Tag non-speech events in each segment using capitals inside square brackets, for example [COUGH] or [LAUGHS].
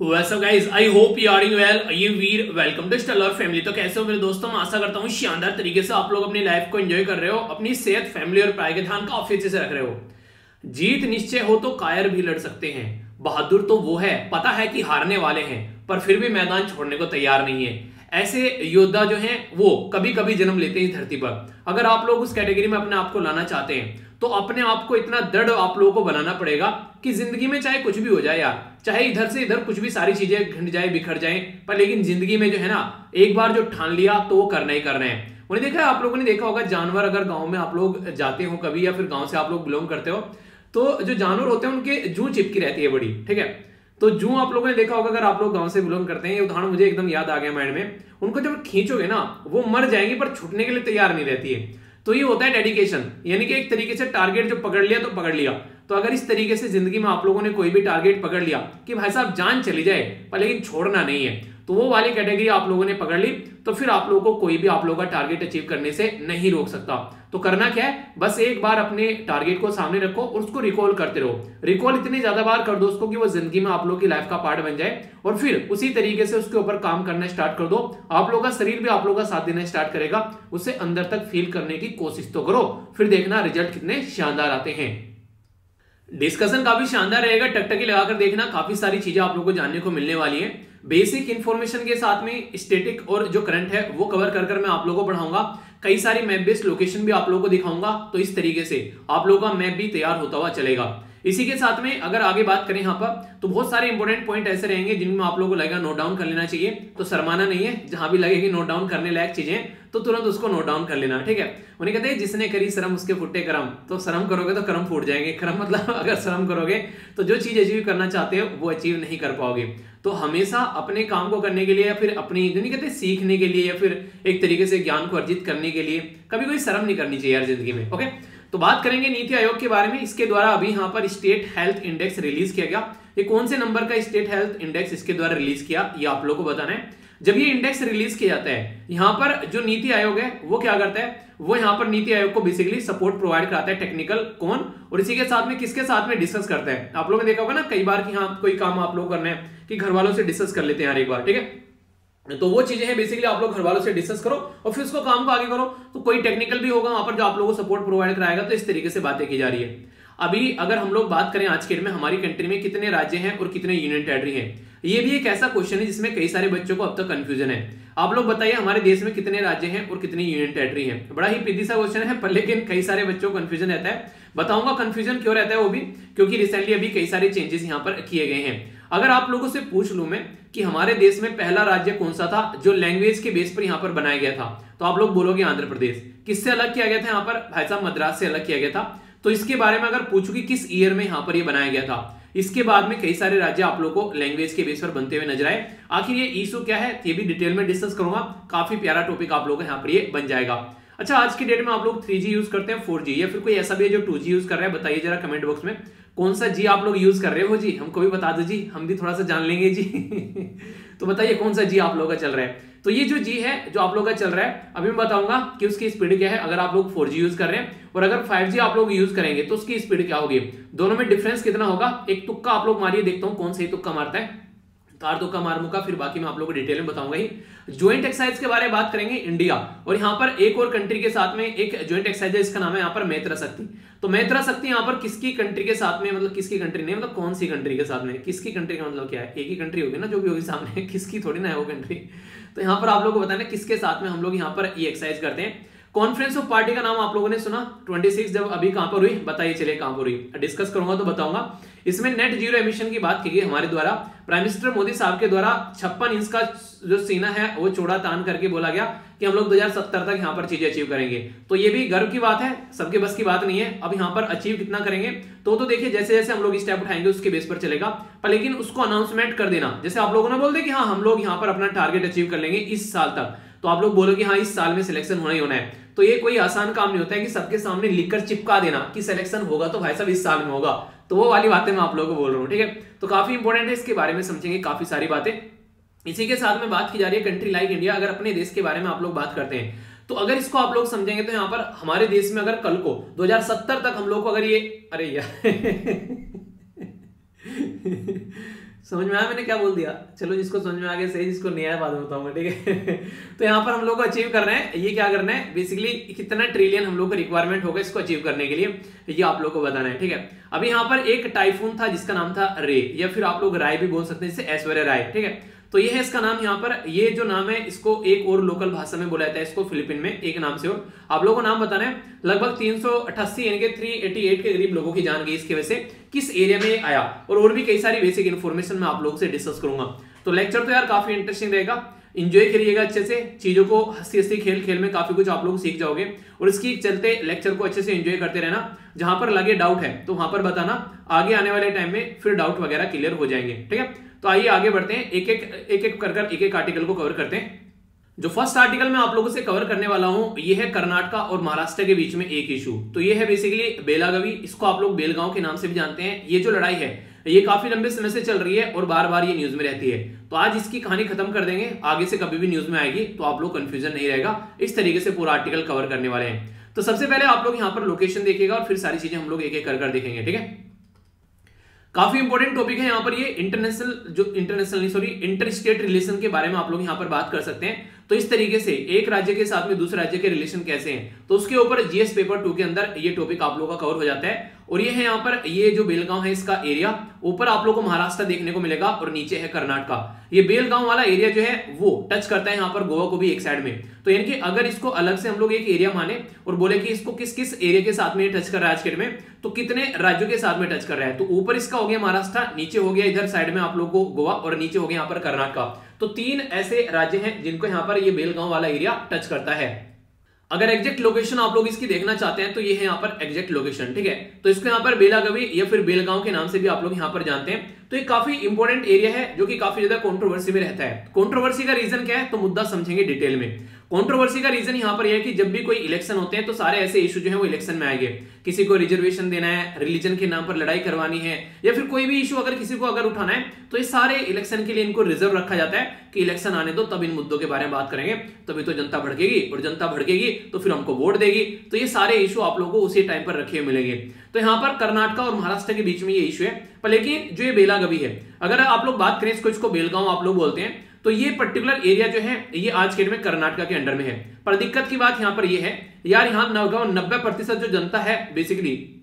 Guys? I hope you are doing well. ये Veer welcome to Stellar family तो कैसे हो मेरे दोस्तों? मैं आशा करता हूँ शानदार तरीके से आप लोग अपनी लाइफ को एंजॉय कर रहे हो, अपनी सेहत फैमिली और पढ़ाई के ध्यान काफ़ी अच्छे से रख रहे हो। जीत निश्चय हो तो कायर भी लड़ सकते हैं। बहादुर तो वो है, पता है कि हारने वाले हैं, पर फिर भी मैदान छोड़ने को तैयार नहीं है। ऐसे योद्धा जो हैं, वो कभी कभी जन्म लेते हैं धरती पर। अगर आप लोग उस कैटेगरी में अपने आप को लाना चाहते हैं तो अपने आप को इतना दृढ़ आप लोगों को बनाना पड़ेगा कि ज़िंदगी में चाहे कुछ भी हो जाए यार चाहे इधर से इधर कुछ भी सारी चीज़ें घंट जाए, बिखर जाए, पर लेकिन ज़िंदगी में जो है ना, एक बार जो ठान लिया तो वो करना ही करना है। उन्हें देखा आप लोगों ने देखा होगा, जानवर अगर गाँव में आप लोग जाते हो कभी, या फिर गाँव से आप लोग बिलोंग करते हो तो जो जानवर होते हैं, उनके जू चिपकी रहती है बड़ी, ठीक है? तो जू आप लोगों ने देखा होगा, अगर आप लोग गाँव से बिलोंग करते हैं, ये उदाहरण मुझे एकदम याद आ गया माइंड में। उनको जब खींचोगे ना, वो मर जाएँगे, पर छुटने के लिए तैयार नहीं रहती है। तो ये होता है डेडिकेशन यानी कि एक तरीके से टारगेट जो पकड़ लिया तो पकड़ लिया। तो अगर इस तरीके से ज़िंदगी में आप लोगों ने कोई भी टारगेट पकड़ लिया कि भाई साहब जान चली जाए, पर लेकिन छोड़ना नहीं है तो वो वाली कैटेगरी आप लोगों ने पकड़ ली तो फिर आप लोगों को कोई भी आप लोगों का टारगेट अचीव करने से नहीं रोक सकता। तो करना क्या है? बस एक बार अपने टारगेट को सामने रखो और उसको रिकॉल करते रहो। रिकॉल इतनी ज़्यादा बार कर दो उसको कि वो ज़िंदगी में आप लोग की लाइफ का पार्ट बन जाए और फिर उसी तरीके से उसके ऊपर काम करना स्टार्ट कर दो। आप लोगों का शरीर भी आप लोगों का साथ देना स्टार्ट करेगा, उसे अंदर तक फील करने की कोशिश तो करो, फिर देखना रिज़ल्ट कितने शानदार आते हैं। डिस्कशन काफ़ी शानदार रहेगा, टकटकी लगाकर देखना, काफ़ी सारी चीज़ें आप लोगों को जानने को मिलने वाली है। बेसिक इन्फॉर्मेशन के साथ में स्टेटिक और जो करंट है, वो कवर कर कर मैं आप लोगों को पढ़ाऊँगा। कई सारी मैप बेस्ड लोकेशन भी आप लोगों को दिखाऊँगा तो इस तरीके से आप लोगों का मैप भी तैयार होता हुआ चलेगा। इसी के साथ में अगर आगे बात करें यहाँ पर तो बहुत सारे इंपॉर्टेंट पॉइंट ऐसे रहेंगे जिनमें आप लोगों को लगेगा नोट डाउन कर लेना चाहिए। तो शर्माना नहीं है, जहाँ भी लगेगी नोट डाउन करने लायक चीज़ें तो तुरंत उसको नोट डाउन कर लेना, ठीक है? उन्हें कहते हैं, जिसने करी शर्म, उसके फुट्टे करम। तो शर्म करोगे तो करम फूट जाएँगे। करम मतलब [LAUGHS] अगर शर्म करोगे तो जो चीज़ अचीव करना चाहते हो, वो अचीव नहीं कर पाओगे। तो हमेशा अपने काम को करने के लिए या फिर अपनी, जो नहीं कहते, सीखने के लिए या फिर एक तरीके से ज्ञान को अर्जित करने के लिए कभी कोई शर्म नहीं करनी चाहिए यार ज़िंदगी में ओके तो बात करेंगे नीति आयोग के बारे में। इसके द्वारा अभी यहाँ पर स्टेट हेल्थ इंडेक्स रिलीज़ किया गया। ये कौन से नंबर का स्टेट हेल्थ इंडेक्स इसके द्वारा रिलीज़ किया, ये आप लोग को बताना है। जब ये इंडेक्स रिलीज़ किया जाता है, यहाँ पर जो नीति आयोग है, वो क्या करता है? वो यहाँ पर नीति आयोग को बेसिकली सपोर्ट प्रोवाइड कराता है टेक्निकल कौन? और इसी के साथ में किसके साथ में डिस्कस करता है? आप लोगों ने देखा होगा ना, कई बार कि हाँ कोई काम आप लोग करना है, कि घर वालों से डिस्कस कर लेते हैं हर एक बार, ठीक है? तो वो चीज़ें हैं बेसिकली आप लोग घर वालों से डिस्कस करो और फिर उसको काम को आगे करो। तो कोई टेक्निकल भी होगा, वहाँ पर जो आप लोगों को सपोर्ट प्रोवाइड कराएगा तो इस तरीके से बातें की जा रही है। अभी अगर हम लोग बात करें आज के डेट में, हमारी कंट्री में कितने राज्य हैं और कितने यूनियन टेरिटरी हैं, ये भी एक ऐसा क्वेश्चन है जिसमें कई सारे बच्चों को अब तक कंफ्यूजन है। आप लोग बताइए, हमारे देश में कितने राज्य हैं और कितनी यूनियन टेरिटरी हैं? बड़ा ही पीदी सा क्वेश्चन है, पर लेकिन कई सारे बच्चों को कंफ्यूजन रहता है। बताऊँगा कंफ्यूजन क्यों रहता है वो भी, क्योंकि रिसेंटली अभी कई सारे चेंजेस यहाँ पर किए गए हैं। अगर आप लोगों से पूछ लू मैं कि हमारे देश में पहला राज्य कौन सा था जो लैंग्वेज के बेस पर यहाँ पर बनाया गया था तो आप लोग बोलोगे आंध्र प्रदेश। किससे अलग किया गया था यहाँ पर? भाई साहब, मद्रास से अलग किया गया था। तो इसके बारे में अगर पूछू कि किस ईयर में यहाँ पर ये बनाया गया था, इसके बाद में कई सारे राज्य आप लोग को लैंग्वेज के बेस पर बनते हुए नज़र आए। आखिर ये इशू क्या है, ये भी डिटेल में डिस्कस करूँगा। काफ़ी प्यारा टॉपिक आप लोगों को यहाँ पर ये बन जाएगा। अच्छा आज की डेट में आप लोग थ्री यूज़ करते हैं फोर या फिर कोई ऐसा भी है जो टू यूज़ कर रहा है, बताइए जरा कमेंट बॉक्स में। कौन सा जी आप लोग यूज़ कर रहे हो जी? हमको भी बता दो जी। हम भी थोड़ा सा जान लेंगे जी। [LAUGHS] तो बताइए कौन सा जी आप लोगों का चल रहा है? तो ये जो जी है, जो आप लोग का चल रहा है, अभी मैं बताऊँगा कि उसकी स्पीड क्या है, अगर आप लोग फोर यूज़ कर रहे हैं, और अगर फाइव आप लोग यूज़ करेंगे तो उसकी स्पीड क्या होगी? दोनों में डिफरेंस कितना होगा? एक तुक्का आप लोग मारिए, देखता हूँ कौन सा ही तुक्का मारता है। तार दो का मार मुका, फिर बाकी मैं आप लोगों को डिटेल में बताऊँगा ही। ज्वाइंट एक्सरसाइज के बारे में बात करेंगे इंडिया और यहाँ पर एक और कंट्री के साथ में एक ज्वाइंट एक्सरसाइज है, इसका नाम है यहाँ पर मैत्रा शक्ति तो मैत्रा शक्ति यहाँ पर किसकी कंट्री के साथ में मतलब किसकी कंट्री नहीं मतलब कौन सी कंट्री के साथ में? किसकी कंट्री का मतलब क्या है? एक ही कंट्री होगी ना जो भी होगी सामने? [LAUGHS] किसकी थोड़ी ना है वो कंट्री तो यहाँ पर आप लोग को बताना किसके साथ में हम लोग यहाँ पर ये एक्सरसाइज करते हैं। कॉन्फ्रेंस ऑफ़ पार्टी का नाम आप लोगों ने सुना? 26 जब अभी कहाँ पर हुई? बताइए चले कहाँ पर हुई? डिस्कस करूँगा तो बताऊँगा। इसमें नेट ज़ीरो एमिशन की बात की गई हमारे द्वारा। प्राइम मिनिस्टर मोदी साहब के द्वारा छप्पन इंच का जो सीना है, वो चौड़ा तान करके बोला गया कि हम लोग 2070 तक यहाँ पर चीज़ें अचीव करेंगे। तो ये भी गर्व की बात है, सबके बस की बात नहीं है। अब यहाँ पर अचीव कितना करेंगे? तो तो देखिए, जैसे जैसे हम लोग स्टेप उठाएँगे, उसके बेस पर चलेगा। पर लेकिन उसको अनाउंसमेंट कर देना। जैसे आप लोगों ने बोल दे कि हाँ हम लोग यहाँ पर अपना टारगेट अचीव कर लेंगे इस साल तक। तो आप लोग बोलोगे हाँ इस साल में सिलेक्शन होना ही होना है। तो ये कोई आसान काम नहीं होता है कि सबके सामने लिखकर चिपका देना कि सिलेक्शन होगा तो भाई साहब इस साल में होगा। तो वो वाली बातें मैं आप लोगों को बोल रहा हूँ, ठीक है? तो काफ़ी इंपॉर्टेंट है, इसके बारे में समझेंगे काफ़ी सारी बातें। इसी के साथ में बात की जा रही है कंट्री लाइक इंडिया अगर अपने देश के बारे में आप लोग बात करते हैं तो अगर इसको आप लोग समझेंगे तो यहाँ पर हमारे देश में अगर कल को 2070 तक हम लोग को अगर ये, अरे यार। [LAUGHS] समझ में आया मैंने क्या बोल दिया? चलो जिसको समझ में आ गया सही, जिसको नहीं आया बाद में बताऊँगा, ठीक है? [LAUGHS] तो यहाँ पर हम लोग को अचीव करना है। ये क्या करना है? बेसिकली कितना ट्रिलियन हम लोग को रिक्वायरमेंट होगा इसको अचीव करने के लिए, ये आप लोग को बताना है, ठीक है? अभी यहाँ पर एक टाइफून था, जिसका नाम था रे या फिर आप लोग राय भी बोल सकते हैं जिससे ऐश्वर्य राय ठीक है? तो ये है इसका नाम यहाँ पर। ये जो नाम है, इसको एक और लोकल भाषा में बोला जाता है, इसको फिलिपिन में, एक नाम से। और आप लोगों को नाम बताना है, लगभग तीन सौ अठासी यानी कि थ्री एटी एट के करीब लोगों की जान गई इसकी वजह से किस एरिया में आया। और और भी कई सारी बेसिक इन्फॉर्मेशन मैं आप लोगों से डिस्कस करूँगा। तो लेक्चर तो यार काफ़ी इंटरेस्टिंग रहेगा। इंजॉय करिएगा अच्छे से। चीज़ों को हँसी हँसी खेल खेल में काफ़ी कुछ आप लोग सीख जाओगे। और इसकी चलते लेक्चर को अच्छे से एंजॉय करते रहना। जहाँ पर लगे डाउट है तो वहाँ पर बताना। आगे आने वाले टाइम में फिर डाउट वगैरह क्लियर हो जाएँगे। ठीक है? तो आइए आगे बढ़ते हैं। एक एक एक एक कर कर, एक एक आर्टिकल को कवर करते हैं। जो फ़र्स्ट आर्टिकल मैं आप लोगों से कवर करने वाला हूँ, ये है कर्नाटका और महाराष्ट्र के बीच में एक इशू तो ये है बेसिकली बेलागवी, इसको आप लोग बेलगांव के नाम से भी जानते हैं। ये जो लड़ाई है, ये काफ़ी लंबे समय से चल रही है और बार बार ये न्यूज़ में रहती है। तो आज इसकी कहानी खत्म कर देंगे। आगे से कभी भी न्यूज़ में आएगी तो आप लोग कंफ्यूजन नहीं रहेगा। इस तरीके से पूरा आर्टिकल कवर करने वाले हैं। तो सबसे पहले आप लोग यहाँ पर लोकेशन देखिएगा और फिर सारी चीज़ें हम लोग एक एक कर कर देखेंगे, ठीक है? काफ़ी इंपॉर्टेंट टॉपिक है यहाँ पर ये इंटरनेशनल जो international sorry interstate relation के बारे में आप लोग यहाँ पर बात कर सकते हैं। तो इस तरीके से एक राज्य के साथ में दूसरे राज्य के रिलेशन कैसे हैं? तो उसके ऊपर जीएस पेपर टू के अंदर ये टॉपिक आप लोगों का कवर हो जाता है। और ये है यहाँ पर, ये जो बेलगांव है इसका एरिया ऊपर आप लोग को महाराष्ट्र देखने को मिलेगा और नीचे है कर्नाटका ये बेलगांव वाला एरिया जो है, वो टच करता है यहाँ पर गोवा को भी एक साइड में। तो यानी कि अगर इसको अलग से हम लोग एक एरिया माने और बोले कि इसको किस किस एरिया के साथ में टच कर रहा है आज के में तो कितने राज्यों के साथ में टच कर रहा है? तो ऊपर इसका हो गया महाराष्ट्र, नीचे हो गया इधर साइड में आप लोग को गोवा और नीचे हो गया यहाँ पर कर्नाटका तो तीन ऐसे राज्य हैं जिनको यहाँ पर ये बेलगांव वाला एरिया टच करता है। अगर एग्जैक्ट लोकेशन आप लोग इसकी देखना चाहते हैं तो ये है यहाँ पर एग्जैक्ट लोकेशन ठीक है? तो इसको यहाँ पर बेलागवी या फिर बेलगांव के नाम से भी आप लोग यहाँ पर जानते हैं। तो ये काफ़ी इंपॉर्टेंट एरिया है, जो कि काफ़ी ज़्यादा कंट्रोवर्सी में रहता है। कंट्रोवर्सी का रीजन क्या है? तो मुद्दा समझेंगे डिटेल में। कंट्रोवर्सी का रीजन यहाँ पर यह है कि जब भी कोई इलेक्शन होते हैं तो सारे ऐसे इशू जो है वो इलेक्शन में आएँगे। किसी को रिजर्वेशन देना है रिलीजन के नाम पर लड़ाई करवानी है, या फिर कोई भी इशू अगर किसी को अगर उठाना है तो ये सारे इलेक्शन के लिए इनको रिज़र्व रखा जाता है कि इलेक्शन आने दो, तब इन मुद्दों के बारे में बात करेंगे। तभी तो जनता भड़केगी, और जनता भड़केगी तो फिर हमको वोट देगी। तो ये सारे इशू आप लोगों को उसी टाइम पर रखे मिलेंगे। तो यहाँ पर कर्नाटका और महाराष्ट्र के बीच में ये इशू है। पर लेकिन जो ये बेलागवी है, अगर आप लोग बात करें इसको इसको बेलगांव आप लोग बोलते हैं तो ये पर्टिकुलर एरिया जो है, ये आज के डेट में कर्नाटका के अंडर में है। पर दिक्कत की बात यहाँ पर ये है, यार यहाँ नब्बे प्रतिशत जो जनता है बेसिकली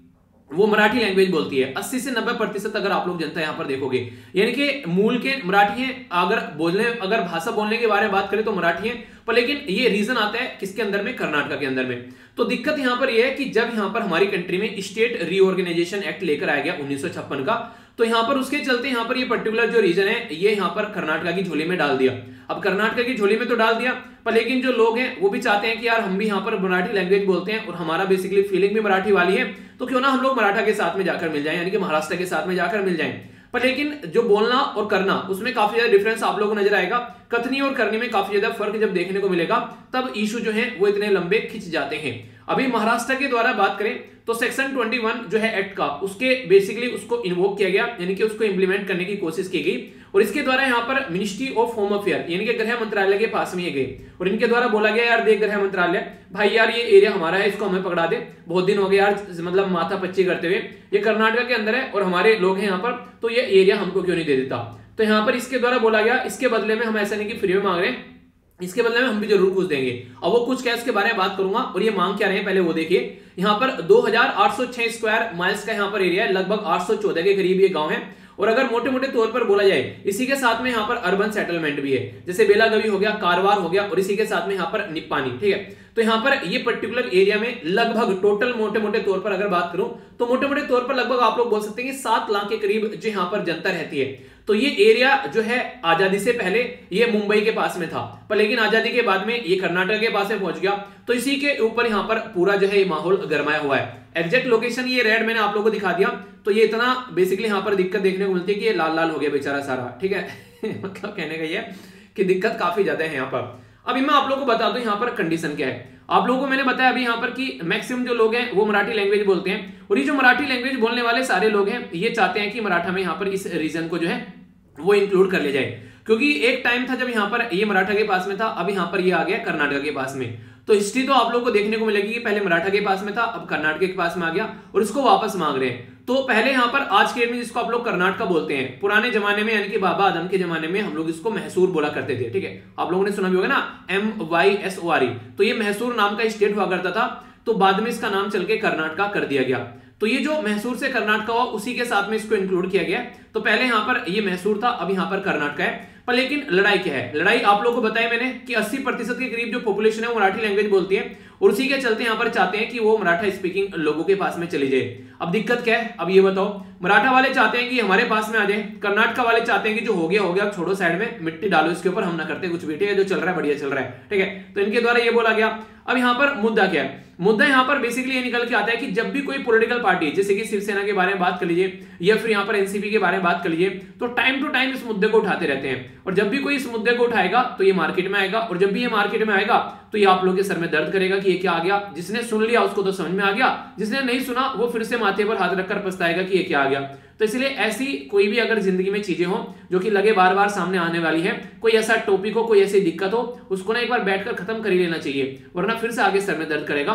वो मराठी लैंग्वेज बोलती है। 80 से 90 प्रतिशत अगर आप लोग जनता यहाँ पर देखोगे, यानी कि मूल के मराठी है, अगर बोलने, अगर भाषा बोलने के बारे में बात करें तो मराठी है, पर लेकिन ये रीजन आता है किसके अंदर में? कर्नाटका के अंदर में। तो दिक्कत यहाँ पर यह है कि जब यहाँ पर हमारी कंट्री में स्टेट रीऑर्गेनाइजेशन एक्ट लेकर आया गया उन्नीस सौ छप्पन का तो यहाँ पर उसके चलते यहाँ पर ये पर्टिकुलर जो रीजन है, ये यहाँ पर कर्नाटका की झोली में डाल दिया। अब कर्नाटका की झोली में तो डाल दिया, पर लेकिन जो लोग हैं, वो भी चाहते हैं कि यार हम भी यहाँ पर मराठी लैंग्वेज बोलते हैं, और हमारा बेसिकली फीलिंग भी मराठी वाली है तो क्यों ना हम लोग मराठा के साथ में जाकर मिल जाए, यानी कि महाराष्ट्र के साथ में जाकर मिल जाए। पर लेकिन जो बोलना और करना, उसमें काफ़ी ज़्यादा डिफरेंस आप लोगों को नज़र आएगा। कथनी और करने में काफ़ी ज़्यादा फ़र्क जब देखने को मिलेगा, तब इशू जो है, वो इतने लंबे खिंच जाते हैं। अभी महाराष्ट्र के द्वारा बात करें तो सेक्शन 21 जो है एक्ट का, उसके बेसिकली उसको इन्वोक किया गया, यानी कि उसको इंप्लीमेंट करने की कोशिश की गई। और इसके द्वारा यहाँ पर मिनिस्ट्री ऑफ़ होम अफेयर यानी कि गृह मंत्रालय के पास में गए। और इनके द्वारा बोला गया, यार देख गृह मंत्रालय, भाई यार ये एरिया हमारा है, इसको हमें पकड़ा दे। बहुत दिन हो गए यार मतलब माथा पच्ची करते हुए। ये कर्नाटक के अंदर है और हमारे लोग हैं यहाँ पर तो ये एरिया हमको क्यों नहीं दे देता? तो यहाँ पर इसके द्वारा बोला गया, इसके बदले में हम ऐसा नहीं कि फ्री में मांग रहे हैं। इसके बदले में हम भी ज़रूर कुछ देंगे। अब वो कुछ क्या इसके बारे में बात करूँगा और ये मांग क्या रहे हैं, पहले वो देखिए। यहाँ पर 2806 स्क्वायर माइल्स का यहाँ पर एरिया है, लगभग 814 के करीब ये गाँव है। और अगर मोटे मोटे तौर पर बोला जाए, इसी के साथ में यहाँ पर अर्बन सेटलमेंट भी है। जैसे बेलागवी हो गया, कारवार हो गया और इसी के साथ में यहाँ पर निपानी ठीक है? तो यहाँ पर ये पर्टिकुलर एरिया में लगभग टोटल मोटे मोटे तौर पर अगर बात करूँ तो मोटे मोटे तौर पर लगभग आप लोग बोल सकते हैं कि सात लाख के करीब जो यहाँ पर जनता रहती है। तो ये एरिया जो है आज़ादी से पहले ये मुंबई के पास में था। पर लेकिन आज़ादी के बाद में ये कर्नाटक के पास में पहुँच गया। तो इसी के ऊपर यहाँ पर पूरा जो है ये माहौल गरमाया हुआ है। एग्जैक्ट लोकेशन ये रेड मैंने आप लोगों को दिखा दिया। तो ये इतना बेसिकली यहाँ पर दिक्कत देखने को मिलती है कि ये लाल लाल हो गया बेचारा सारा, ठीक है? [LAUGHS] मतलब कहने का ये कि दिक्कत काफ़ी ज़्यादा है यहाँ पर। अभी मैं आप लोगों को बता दूँ यहाँ पर कंडीशन क्या है। आप लोगों को मैंने बताया अभी यहाँ पर कि मैक्सिमम जो लोग हैं वो मराठी लैंग्वेज बोलते हैं। और ये जो मराठी लैंग्वेज बोलने वाले सारे लोग हैं, ये चाहते हैं कि मराठा में यहाँ पर इस रीजन को जो है वो इंक्लूड कर लिया जाए। क्योंकि एक टाइम था जब यहाँ पर ये मराठा के पास में था, अब यहाँ पर ये आ गया कर्नाटक के पास में। तो हिस्ट्री तो आप लोग को देखने को मिलेगी कि पहले मराठा के पास में था, अब कर्नाटक के पास में आ गया और उसको वापस मांग रहे हैं। तो पहले यहाँ पर आज के में जिसको आप लोग कर्नाटका बोलते हैं, पुराने जमाने में यानी कि बाबा आदम के जमाने में हम लोग इसको महसूर बोला करते थे, ठीक है? आप लोगों ने सुना भी होगा ना M Y S O R E तो ये महसूर नाम का स्टेट हुआ करता था तो बाद में इसका नाम चल के कर्नाटका कर दिया गया। तो ये जो महसूर से कर्नाटका हुआ, उसी के साथ में इसको इंक्लूड किया गया। तो पहले यहाँ पर ये महसूर था, अब यहाँ पर कर्नाटका है। पर लेकिन लड़ाई क्या है? लड़ाई आप लोगों को बताया मैंने कि 80 प्रतिशत के करीब जो पॉपुलेशन है, वो मराठी लैंग्वेज बोलती है। और उसी के चलते यहाँ पर चाहते हैं कि वो मराठा स्पीकिंग लोगों के पास में चली जाए। अब दिक्कत क्या है? अब ये बताओ, मराठा वाले चाहते हैं कि हमारे पास में आ जाए, कर्नाटका वाले चाहते हैं कि जो हो गया हो गया छोड़ो साइड में, मिट्टी डालो इसके ऊपर, हम ना करते कुछ है? जो चल रहा है, बढ़िया चल रहा है, ठीक है? तो इनके द्वारा ये बोला गया। अब यहाँ पर मुद्दा क्या है? मुद्दा यहाँ पर बेसिकली ये निकल के आता है कि जब भी कोई पॉलिटिकल पार्टी जैसे कि शिवसेना के बारे में बात कर लीजिए, या फिर यहाँ पर एनसीपी के बारे में बात कर लीजिए तो टाइम टू टाइम इस मुद्दे को उठाते रहते हैं। और जब भी कोई इस मुद्दे को उठाएगा तो ये मार्केट में आएगा, और जब भी ये मार्केट में आएगा तो ये आप लोग के सर में दर्द करेगा कि ये क्या आ गया। जिसने सुन लिया, उसको तो समझ में आ गया, जिसने नहीं सुना, वो फिर से माथे पर हाथ रखकर पछताएगा कि यह क्या आ गया। तो इसलिए ऐसी कोई भी अगर ज़िंदगी में चीज़ें हो जो कि लगे बार बार सामने आने वाली है, कोई ऐसा टॉपिक हो, कोई ऐसी दिक्कत हो, उसको ना एक बार बैठकर खत्म कर ही लेना चाहिए, वरना फिर से आगे सर में दर्द करेगा।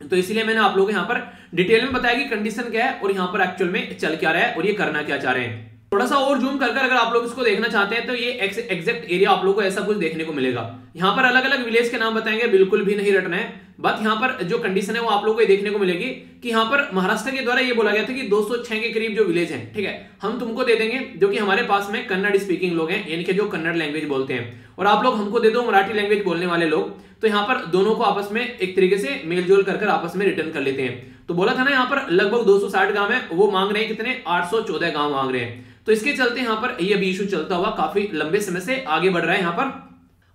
तो इसलिए मैंने आप लोग यहाँ पर डिटेल में बताया कि कंडीशन क्या है और यहाँ पर एक्चुअल में चल क्या रहा है और ये करना क्या चाह रहे हैं। थोड़ा सा और जूम कर कर अगर आप लोग इसको देखना चाहते हैं तो ये एग्जैक्ट एरिया आप लोग को ऐसा कुछ देखने को मिलेगा। यहाँ पर अलग अलग विलेज के नाम बताएँगे, बिल्कुल भी नहीं रटना है। बट यहाँ पर जो कंडीशन है, वो आप लोगों को ये देखने को मिलेगी कि यहाँ पर महाराष्ट्र के द्वारा ये बोला गया था कि 206 के करीब जो विलेज हैं, ठीक है? हम तुमको दे देंगे, जो कि हमारे पास में कन्नड़ स्पीकिंग लोग हैं, यानी कि जो कन्नड़ लैंग्वेज बोलते हैं। और आप लोग हमको दे दो मराठी लैंग्वेज बोलने वाले लोग तो यहाँ पर दोनों को आपस में एक तरीके से मेलजोल कर कर आपस में रिटर्न कर लेते हैं। तो बोला था ना, यहाँ पर लगभग दो गाँव है, वो मांग रहे हैं कितने? आठ सौ चौदह गाँव मांग रहे हैं। तो इसके चलते यहाँ पर ये अभी इशू चलता हुआ काफ़ी लंबे समय से आगे बढ़ रहा है यहाँ पर।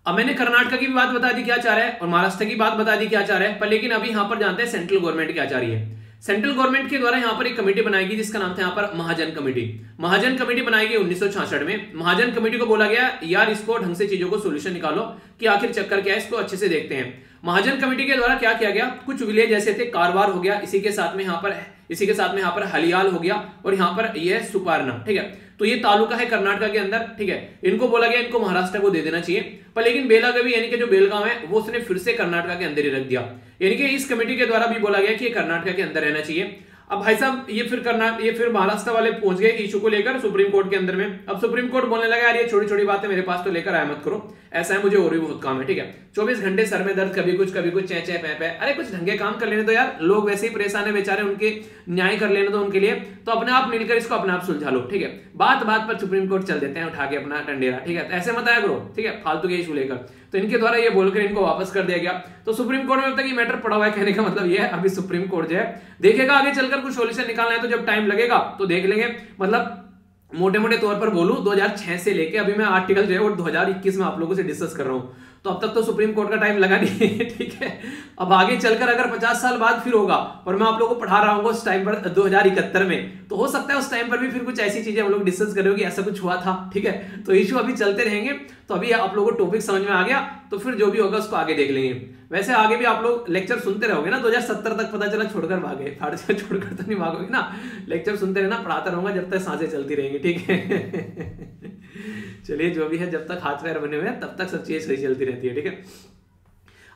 अब मैंने कर्नाटक की भी बात बता दी क्या चाह रहा है और महाराष्ट्र की बात बता दी क्या चाह रहा है, पर लेकिन अभी यहाँ पर जानते हैं सेंट्रल गवर्नमेंट क्या चाह रही है। सेंट्रल गवर्नमेंट के द्वारा यहाँ पर एक कमेटी बनाएगी जिसका नाम था यहाँ पर महाजन कमेटी महाजन कमेटी बनाई गई उन्नीस सौ छियासठ में। महाजन कमेटी को बोला गया, यार इसको ढंग से चीज़ों को सोल्यूशन निकालो कि आखिर चक्कर क्या है, इसको अच्छे से देखते हैं। महाजन कमेटी के द्वारा क्या किया गया, कुछ विलेज ऐसे थे, कारवार हो गया। इसी के साथ में यहाँ पर इसी के साथ में यहाँ पर हलियाल हो गया और यहाँ पर यह सुपारना ठीक है? तो ये तालुका है कर्नाटका के अंदर, ठीक है? इनको बोला गया, इनको महाराष्ट्र को दे देना चाहिए। पर लेकिन बेलागवी, यानी कि जो बेलगांव है, वो उसने फिर से कर्नाटका के अंदर ही रख दिया। यानी कि इस कमेटी के द्वारा भी बोला गया कि कर्नाटका के अंदर रहना चाहिए। अब भाई साहब, ये फिर करना, ये फिर महाराष्ट्र वाले पहुँच गए इशू को लेकर सुप्रीम कोर्ट के अंदर में। अब सुप्रीम कोर्ट बोलने लगा, यार, ये छोटी छोटी बातें मेरे पास तो लेकर आया मत करो। ऐसा है, मुझे और भी बहुत काम है, ठीक है? चौबीस घंटे सर में दर्द, कभी कुछ कभी कुछ, चै चै, पै पै। अरे, कुछ ढंगे काम कर लेने तो यार, लोग वैसे ही परेशान है, बेचारे, उनके न्याय कर लेने तो उनके लिए। तो अपने आप मिलकर इसको अपने आप सुलझा लो, ठीक है? बात बात पर सुप्रीम कोर्ट चल देते हैं, उठा के अपना टंडेरा, ठीक है? ऐसे मत आया करो, ठीक है? फालतू के इशू लेकर। तो इनके द्वारा ये बोलकर इनको वापस कर दिया गया। तो सुप्रीम कोर्ट में ये मैटर पड़ा हुआ है, कहने का मतलब ये है, अभी सुप्रीम कोर्ट जो है, देखेगा आगे चलकर कुछ सोल्यूशन निकालना है तो जब टाइम लगेगा तो देख लेंगे। मतलब मोटे मोटे तौर पर बोलूँ 2006 से लेके अभी मैं आर्टिकल जो है वो 2021 में आप लोगों से डिस्कस कर रहा हूँ। तो अब तक तो सुप्रीम कोर्ट का टाइम लगा नहीं है, [LAUGHS] ठीक है? अब आगे चलकर अगर 50 साल बाद फिर होगा, और मैं आप लोगों को पढ़ा रहा हूँ उस टाइम पर, दो में तो हो सकता है उस टाइम पर भी फिर कुछ ऐसी चीज़ें हम लोग डिस्कस करें कि ऐसा कुछ हुआ था, ठीक है? तो इशू अभी चलते रहेंगे तो अभी आप लोगों को टॉपिक समझ में आ गया तो फिर जो भी होगा उसको आगे देख लेंगे। वैसे आगे भी आप लोग लेक्चर सुनते रहोगे ना 2070 तक पता चला छोड़कर भागे। छोड़कर तो नहीं भागोगे ना। लेक्चर सुनते रहना, पढ़ाता रहूँगा, जब तक साँसें चलती रहेंगी, ठीक है? [LAUGHS] चलिए, जो भी है, जब तक हाथ पैर बने हुए हैं, तब तक सब चीज़ें सही चलती रहती है, ठीक है?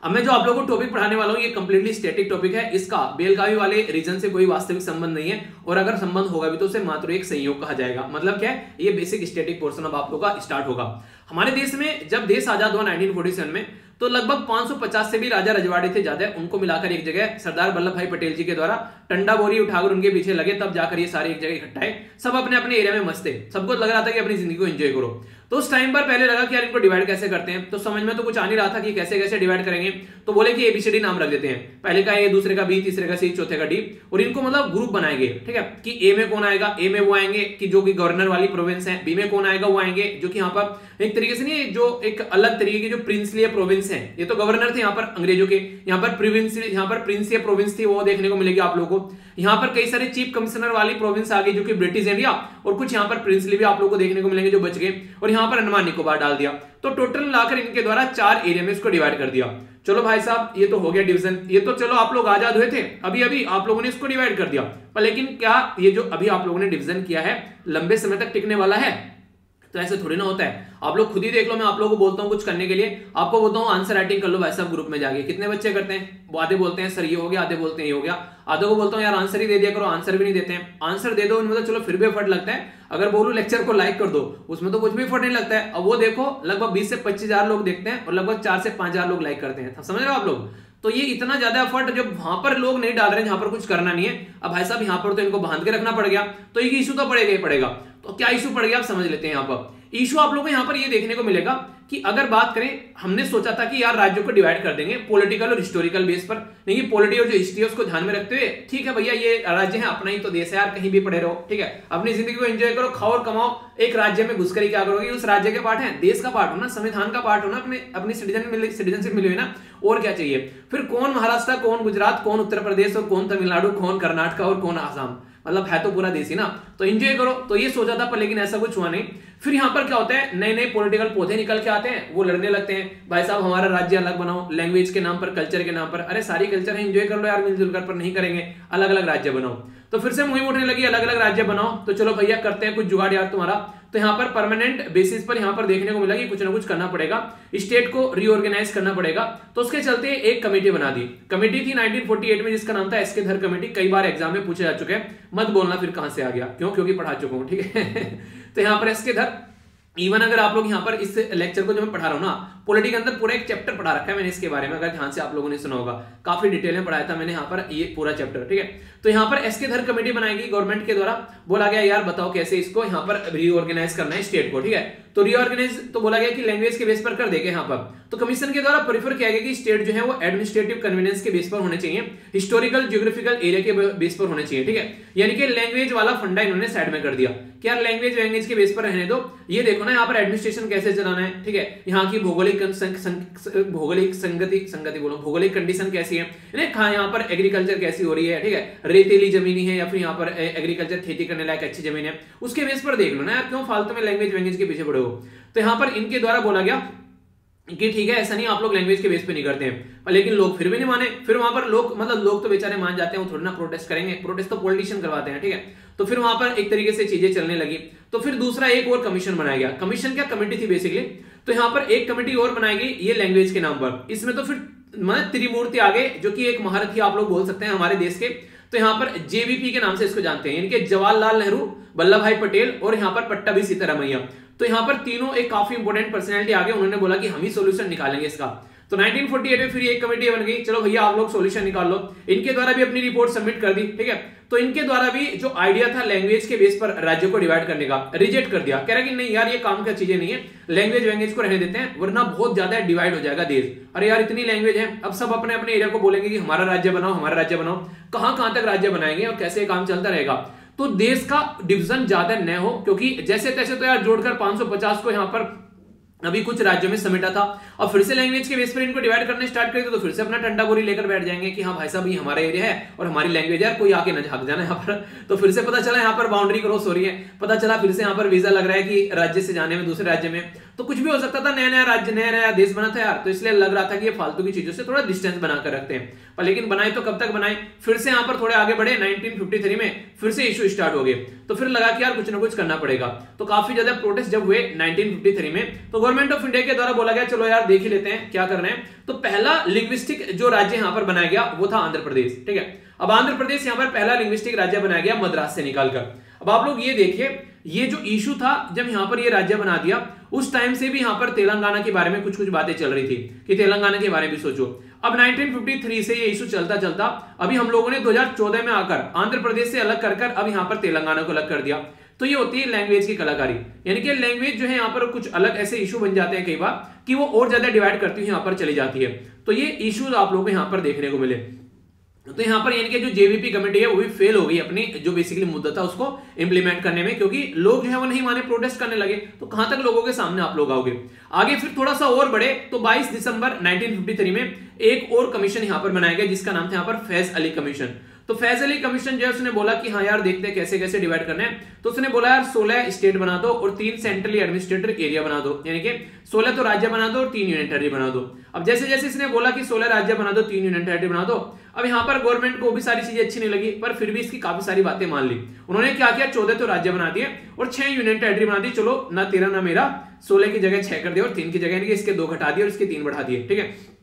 अब मैं जो आप लोगों को टॉपिक पढ़ाने वाला हूँ, ये कंप्लीटली स्टैटिक टॉपिक है। इसका बेलगावी वाले रीजन से कोई वास्तविक संबंध नहीं है, और अगर संबंध होगा भी तो उसे मात्र एक संयोग कहा जाएगा। मतलब क्या है? ये बेसिक स्टैटिक पोर्शन अब आप लोगों का स्टार्ट होगा। हमारे देश में, जब देश आज़ाद हुआ 1947 में तो लगभग 550 से भी राजा रजवाड़े थे ज़्यादा। उनको मिलाकर एक जगह सरदार वल्लभ भाई पटेल जी के द्वारा टंडा बोरी उठाकर उनके पीछे लगे, तब जाकर ये सारे एक जगह इकट्ठा है। सब अपने अपने एरिया में मस्त थे। सबको लग रहा था कि अपनी ज़िंदगी को एंजॉय करो। तो उस टाइम पर पहले लगा कि यार इनको डिवाइड कैसे करते हैं? तो समझ में तो कुछ आ नहीं रहा था कि कैसे कैसे डिवाइड करेंगे। तो बोले कि एबीसीडी नाम रख देते हैं। पहले का ए दूसरे का बी तीसरे का सी चौथे का डी और इनको मतलब ग्रुप बनाएँगे, ठीक है? कि ए में कौन आएगा? ए में वो आएँगे कि जो कि गवर्नर वाली प्रोविंस है। बी में कौन आएगा? वो आएँगे, जो कि यहाँ पर एक तरीके से नहीं, जो एक अलग तरीके की जो प्रिंसली प्रोविंस है। ये तो गवर्नर थे यहाँ पर अंग्रेज़ों के। यहाँ पर प्रिविंस यहाँ पर प्रिंस या प्रोविंस थी, वो देखने को मिलेगी आप लोगों को। यहाँ पर कई सारे चीफ कमिश्नर वाली प्रोविंस आ गई, जो कि ब्रिटिश इंडिया और कुछ यहाँ पर प्रिंसली भी आप लोगों को देखने को मिलेंगे जो बच गए। और यहाँ पर अंडमान निकोबार डाल दिया। तो टोटल लाकर इनके द्वारा चार एरिया में इसको डिवाइड कर दिया। चलो भाई साहब, ये तो हो गया डिवीज़न ये तो चलो आप लोग आज़ाद हुए थे। अभी अभी आप लोगों ने इसको डिवाइड कर दिया। पर लेकिन क्या ये जो अभी आप लोगों ने डिवीज़न किया है, लंबे समय तक टिकने वाला है? तो ऐसे थोड़ी ना होता है। आप लोग खुद ही देख लो, मैं आप लोगों को बोलता हूँ कुछ करने के लिए। आपको बोलता हूँ आंसर राइटिंग कर लो वैसे ग्रुप में जाके। कितने बच्चे करते हैं? वो आधे बोलते हैं सर ये हो गया। आधे बोलते हैं, ये हो गया। आधे को बोलता हूँ, यार आंसर ही दे दिया करो। आंसर भी नहीं देते हैं। आंसर दे दो उनमें तो चलो फिर भी एफर्ट लगता है। अगर बोलू लेक्चर को लाइक कर दो। उसमें तो कुछ भी एफर्ट नहीं लगता है। अब वो देखो, लगभग बीस से पच्चीस लोग देखते हैं और लगभग चार से पाँच लोग लाइक करते हैं। समझ रहे हो आप लोग? तो ये इतना ज़्यादा एफर्ट जब वहाँ पर लोग नहीं डाल रहे हैं, जहाँ पर कुछ करना नहीं है, अब भाई साहब, यहाँ पर तो इनको बाँध के रखना पड़ गया। तो ये इशू तो पड़ेगा ही पड़ेगा। तो क्या इशू पड़ गया? आप समझ लेते हैं यहाँ पर। इशू आप लोगों को यहाँ पर ये देखने को मिलेगा कि अगर बात करें, हमने सोचा था कि यार राज्यों को डिवाइड कर देंगे पॉलिटिकल और हिस्टोरिकल बेस पर। नहीं पॉलिटी और जो हिस्ट्री है उसको ध्यान में रखते हुए, ठीक है भैया, ये राज्य है, अपना ही तो देश है यार, कहीं भी पड़े रहो, ठीक है? अपनी ज़िंदगी को एंजॉय करो, खाओ और कमाओ, एक राज्य में घुसकर क्या करोगे? उस राज्य के पार्ट है, देश का पार्ट हो ना, संविधान का पार्ट हो ना, अपने, अपनी सिटीजन सिटीजनशिप मिली हुई ना, और क्या चाहिए? फिर कौन महाराष्ट्र, कौन गुजरात, कौन उत्तर प्रदेश और कौन तमिलनाडु, कौन कर्नाटका और कौन आसाम? मतलब है तो पूरा ही ना तो एंजॉय करो तो ये सोचा था पर लेकिन ऐसा कुछ हुआ नहीं। फिर यहाँ पर क्या होता है नए नए पॉलिटिकल पौधे निकल के आते हैं, वो लड़ने लगते हैं। भाई साहब, हमारा राज्य अलग बनाओ लैंग्वेज के नाम पर कल्चर के नाम पर। अरे सारी कल्चर है एंजॉय कर लो यार, मिलजुल कर, पर नहीं करेंगे। अलग अलग राज्य बनाओ। तो फिर से मुहिम उठने लगी अलग अलग राज्य बनाओ। तो चलो भैया, करते हैं कुछ जुगाड़ यार तुम्हारा। तो यहाँ पर परमानेंट बेसिस पर यहाँ पर देखने को मिला कि कुछ ना कुछ करना पड़ेगा। स्टेट को रीऑर्गेनाइज करना पड़ेगा। तो उसके चलते एक कमेटी बना दी। कमेटी थी 1948 में, जिसका नाम था एसके धर कमेटी कई बार एग्ज़ाम में पूछे जा चुके हैं। मत बोलना फिर कहाँ से आ गया। क्यों? क्योंकि पढ़ा चुका हूँ, ठीक है? [LAUGHS] तो यहाँ पर एसके धर इवन अगर आप लोग यहाँ पर इस लेक्चर को जो मैं पढ़ा रहा हूँ ना पॉलिटी के अंदर पूरा एक चैप्टर पढ़ा रखा है मैंने इसके बारे में, अगर ध्यान से आप लोगों ने सुना होगा। काफ़ी डिटेल में पढ़ाया था मैंने यहाँ पर ये पूरा चैप्टर ठीक है? तो यहाँ पर एसके धर कमेटी बनाएगी गवर्नमेंट के द्वारा। बोला गया, यार, बताओ कैसे इसको यहाँ पर रीऑर्गेनाइज करना है स्टेट को, ठीक है? तो रीऑर्गेनाइज तो बोला गया कि लैंग्वेज के बेस पर कर देगा यहाँ पर। तो कमीशन के द्वारा प्रीफर किया गया कि स्टेट जो है वो एडमिनिस्ट्रेटिव कन्वीनियंस के बेस पर होने चाहिए। हिस्टोरिकल जियोग्राफिकल एरिया के बेस पर होने चाहिए, ठीक है? यानी कि लैंग्वेज वाला फंडा इन्होंने साइड में कर दिया। कि यार लैंग्वेज लैंग्वेज के बेस पर रहने दो। ये देखो ना, यहाँ पर एडमिनिस्ट्रेशन कैसे चलाना है, ठीक है? यहाँ की भौगोलिक भौगोलिक भौगोलिक संगति संगति बोलो, भौगोलिक कंडीशन कैसी है? कहा यहाँ पर एग्रीकल्चर कैसी हो रही है, ठीक है? रेतीली जमीनी है या फिर यहाँ पर एग्रीकल्चर खेती करने लायक अच्छी ज़मीन है, उसके बेस पर देख लो ना यार, क्यों फालतू में लैंग्वेज वैंग्वेज के पीछे पड़े हो? तो यहाँ पर इनके द्वारा बोला गया कि ठीक है, ऐसा नहीं, आप लोग लैंग्वेज के बेस पे नहीं करते हैं। लेकिन लोग फिर भी नहीं माने। फिर वहाँ पर लोग मतलब लोग तो बेचारे मान जाते हैं थोड़ी ना प्रोटेस्ट करेंगे। प्रोटेस्ट तो पॉलिटिशियन करवाते हैं, ठीक है? तो फिर वहाँ पर एक तरीके से चीज़ें चलने लगी। तो फिर दूसरा एक और कमीशन बनाया गया। कमीशन क्या? कमेटी थी बेसिकली तो यहाँ पर एक कमेटी और बनाई गई, ये लैंग्वेज के नाम पर। इसमें तो फिर मतलब त्रिमूर्ति आगे, जो कि एक महारथी आप लोग बोल सकते हैं हमारे देश के तो यहाँ पर जेबीपी के नाम से इसको जानते हैं। इनके जवाहरलाल नेहरू वल्लभ भाई पटेल और यहाँ पर पट्टा भी सीतारामैया। तो यहाँ पर तीनों एक काफ़ी इंपोर्टेंट पर्सनैलिटी आगे, उन्होंने बोला कि हम ही सोल्यूशन निकालेंगे इसका। तो 1948 में फिर एक कमेटी बन गई। चलो भैया, आप लोग सॉल्यूशन निकाल लो। इनके द्वारा भी अपनी रिपोर्ट सबमिट कर दी, ठीक है? तो इनके द्वारा भी जो आइडिया था लैंग्वेज के बेस पर राज्यों को डिवाइड करने का रिजेक्ट कर दिया। कह रहा कि नहीं यार, ये काम का चीज़ें नहीं है। लैंग्वेज वैंग्वेज को रहने देते हैं, वरना बहुत ज़्यादा डिवाइड हो जाएगा देश। अरे यार, इतनी लैंग्वेज है। अब सब अपने अपने एरिया को बोलेंगे कि हमारा राज्य बनाओ, हमारा राज्य बनाओ। कहाँ कहाँ तक राज्य बनाएँगे और कैसे काम चलता रहेगा? तो देश का डिवीज़न ज़्यादा न हो, क्योंकि जैसे तैसे तो यार जोड़कर 550 को यहाँ पर अभी कुछ राज्यों में समेटा था। और फिर से लैंग्वेज के बेस पर इनको डिवाइड करने स्टार्ट करेंगे तो फिर से अपना टंडा गोरी लेकर बैठ जाएँगे कि हाँ भाई साहब, ये हमारा एरिया है और हमारी लैंग्वेज है, कोई आके न झाक जाना यहाँ पर। [LAUGHS] तो फिर से पता चला यहाँ पर बाउंड्री क्रॉस हो रही है। पता चला फिर से यहाँ पर वीज़ा लग रहा है कि राज्य से जाने में, दूसरे राज्य में। तो कुछ भी हो सकता था नया नया राज्य नया नया देश बना था यार। तो इसलिए लग रहा था कि ये फालतू की चीज़ों से थोड़ा डिस्टेंस बनाकर रखते हैं। पर लेकिन बनाए तो कब तक बनाए फिर से यहाँ पर थोड़े आगे बढ़े 1953 में, फिर से इशू स्टार्ट हो गए। तो फिर लगा कि यार कुछ ना कुछ करना पड़ेगा। तो काफ़ी ज़्यादा प्रोटेस्ट जब हुए 1953 में तो गवर्नमेंट ऑफ़ इंडिया के द्वारा बोला गया, चलो यार, देख ही लेते हैं क्या कर रहे हैं। तो पहला लिंग्विस्टिक जो राज्य यहाँ पर बनाया गया, वो था आंध्र प्रदेश, ठीक है? अब आंध्र प्रदेश यहाँ पर पहला लिंग्विस्टिक राज्य बनाया गया मद्रास से निकालकर। अब आप लोग ये देखिए ये जो इशू था, जब यहाँ पर ये राज्य बना दिया, उस टाइम से भी यहाँ पर तेलंगाना के बारे में कुछ कुछ बातें चल रही थी, कि तेलंगाना के बारे में सोचो। अब 1953 से ये इशू चलता चलता, अभी हम लोगों ने 2014 में आकर आंध्र प्रदेश से अलग कर कर अब यहाँ पर तेलंगाना को अलग कर दिया। तो ये होती है लैंग्वेज की कलाकारी। यानी कि लैंग्वेज जो है यहाँ पर कुछ अलग ऐसे इशू बन जाते हैं कई बार, कि वो और ज़्यादा डिवाइड करती हुई यहाँ पर चली जाती है। तो ये इश्यूज़ आप लोगों को यहाँ पर देखने को मिले। तो यहाँ पर यानी कि जो जेवीपी कमेटी है, वो भी फेल हो गई अपनी, जो बेसिकली मुद्दा था उसको इंप्लीमेंट करने में, क्योंकि लोग जो है वो नहीं माने प्रोटेस्ट करने लगे। तो कहाँ तक लोगों के सामने आप लोग आओगे? आगे फिर थोड़ा सा और बढ़े तो 22 दिसंबर 1953 में एक और कमीशन यहाँ पर बनाया गया, जिसका नाम था यहाँ पर फैज अली कमीशन तो फैज अली कमीशन जो है, उसने बोला कि हाँ यार, देखते हैं कैसे कैसे डिवाइड करने हैं। तो उसने बोला, यार, सोलह स्टेट बना दो और तीन सेंट्रली एडमिनिस्ट्रेटर एरिया बना दो। यानी कि सोलह तो राज्य बना दो और तीन यूनियन टेरिटरी बना दो। अब जैसे जैसे इसने बोला कि सोलह राज्य बना दो, तीन यूनियन टेरिटरी बना दो, अब यहाँ पर गवर्नमेंट को भी सारी चीज़ें अच्छी नहीं लगी, पर फिर भी इसकी काफ़ी सारी बातें मान ली। उन्होंने क्या किया? चौदह तो राज्य बना दिए और छह यूनियन टेरिटरी बना दी। चलो, ना तेरह ना मेरा, सोलह की जगह छह कर दिया और तीन की जगह इसके दो घटा दिए और इसके तीन बढ़ा दिए, ठीक है?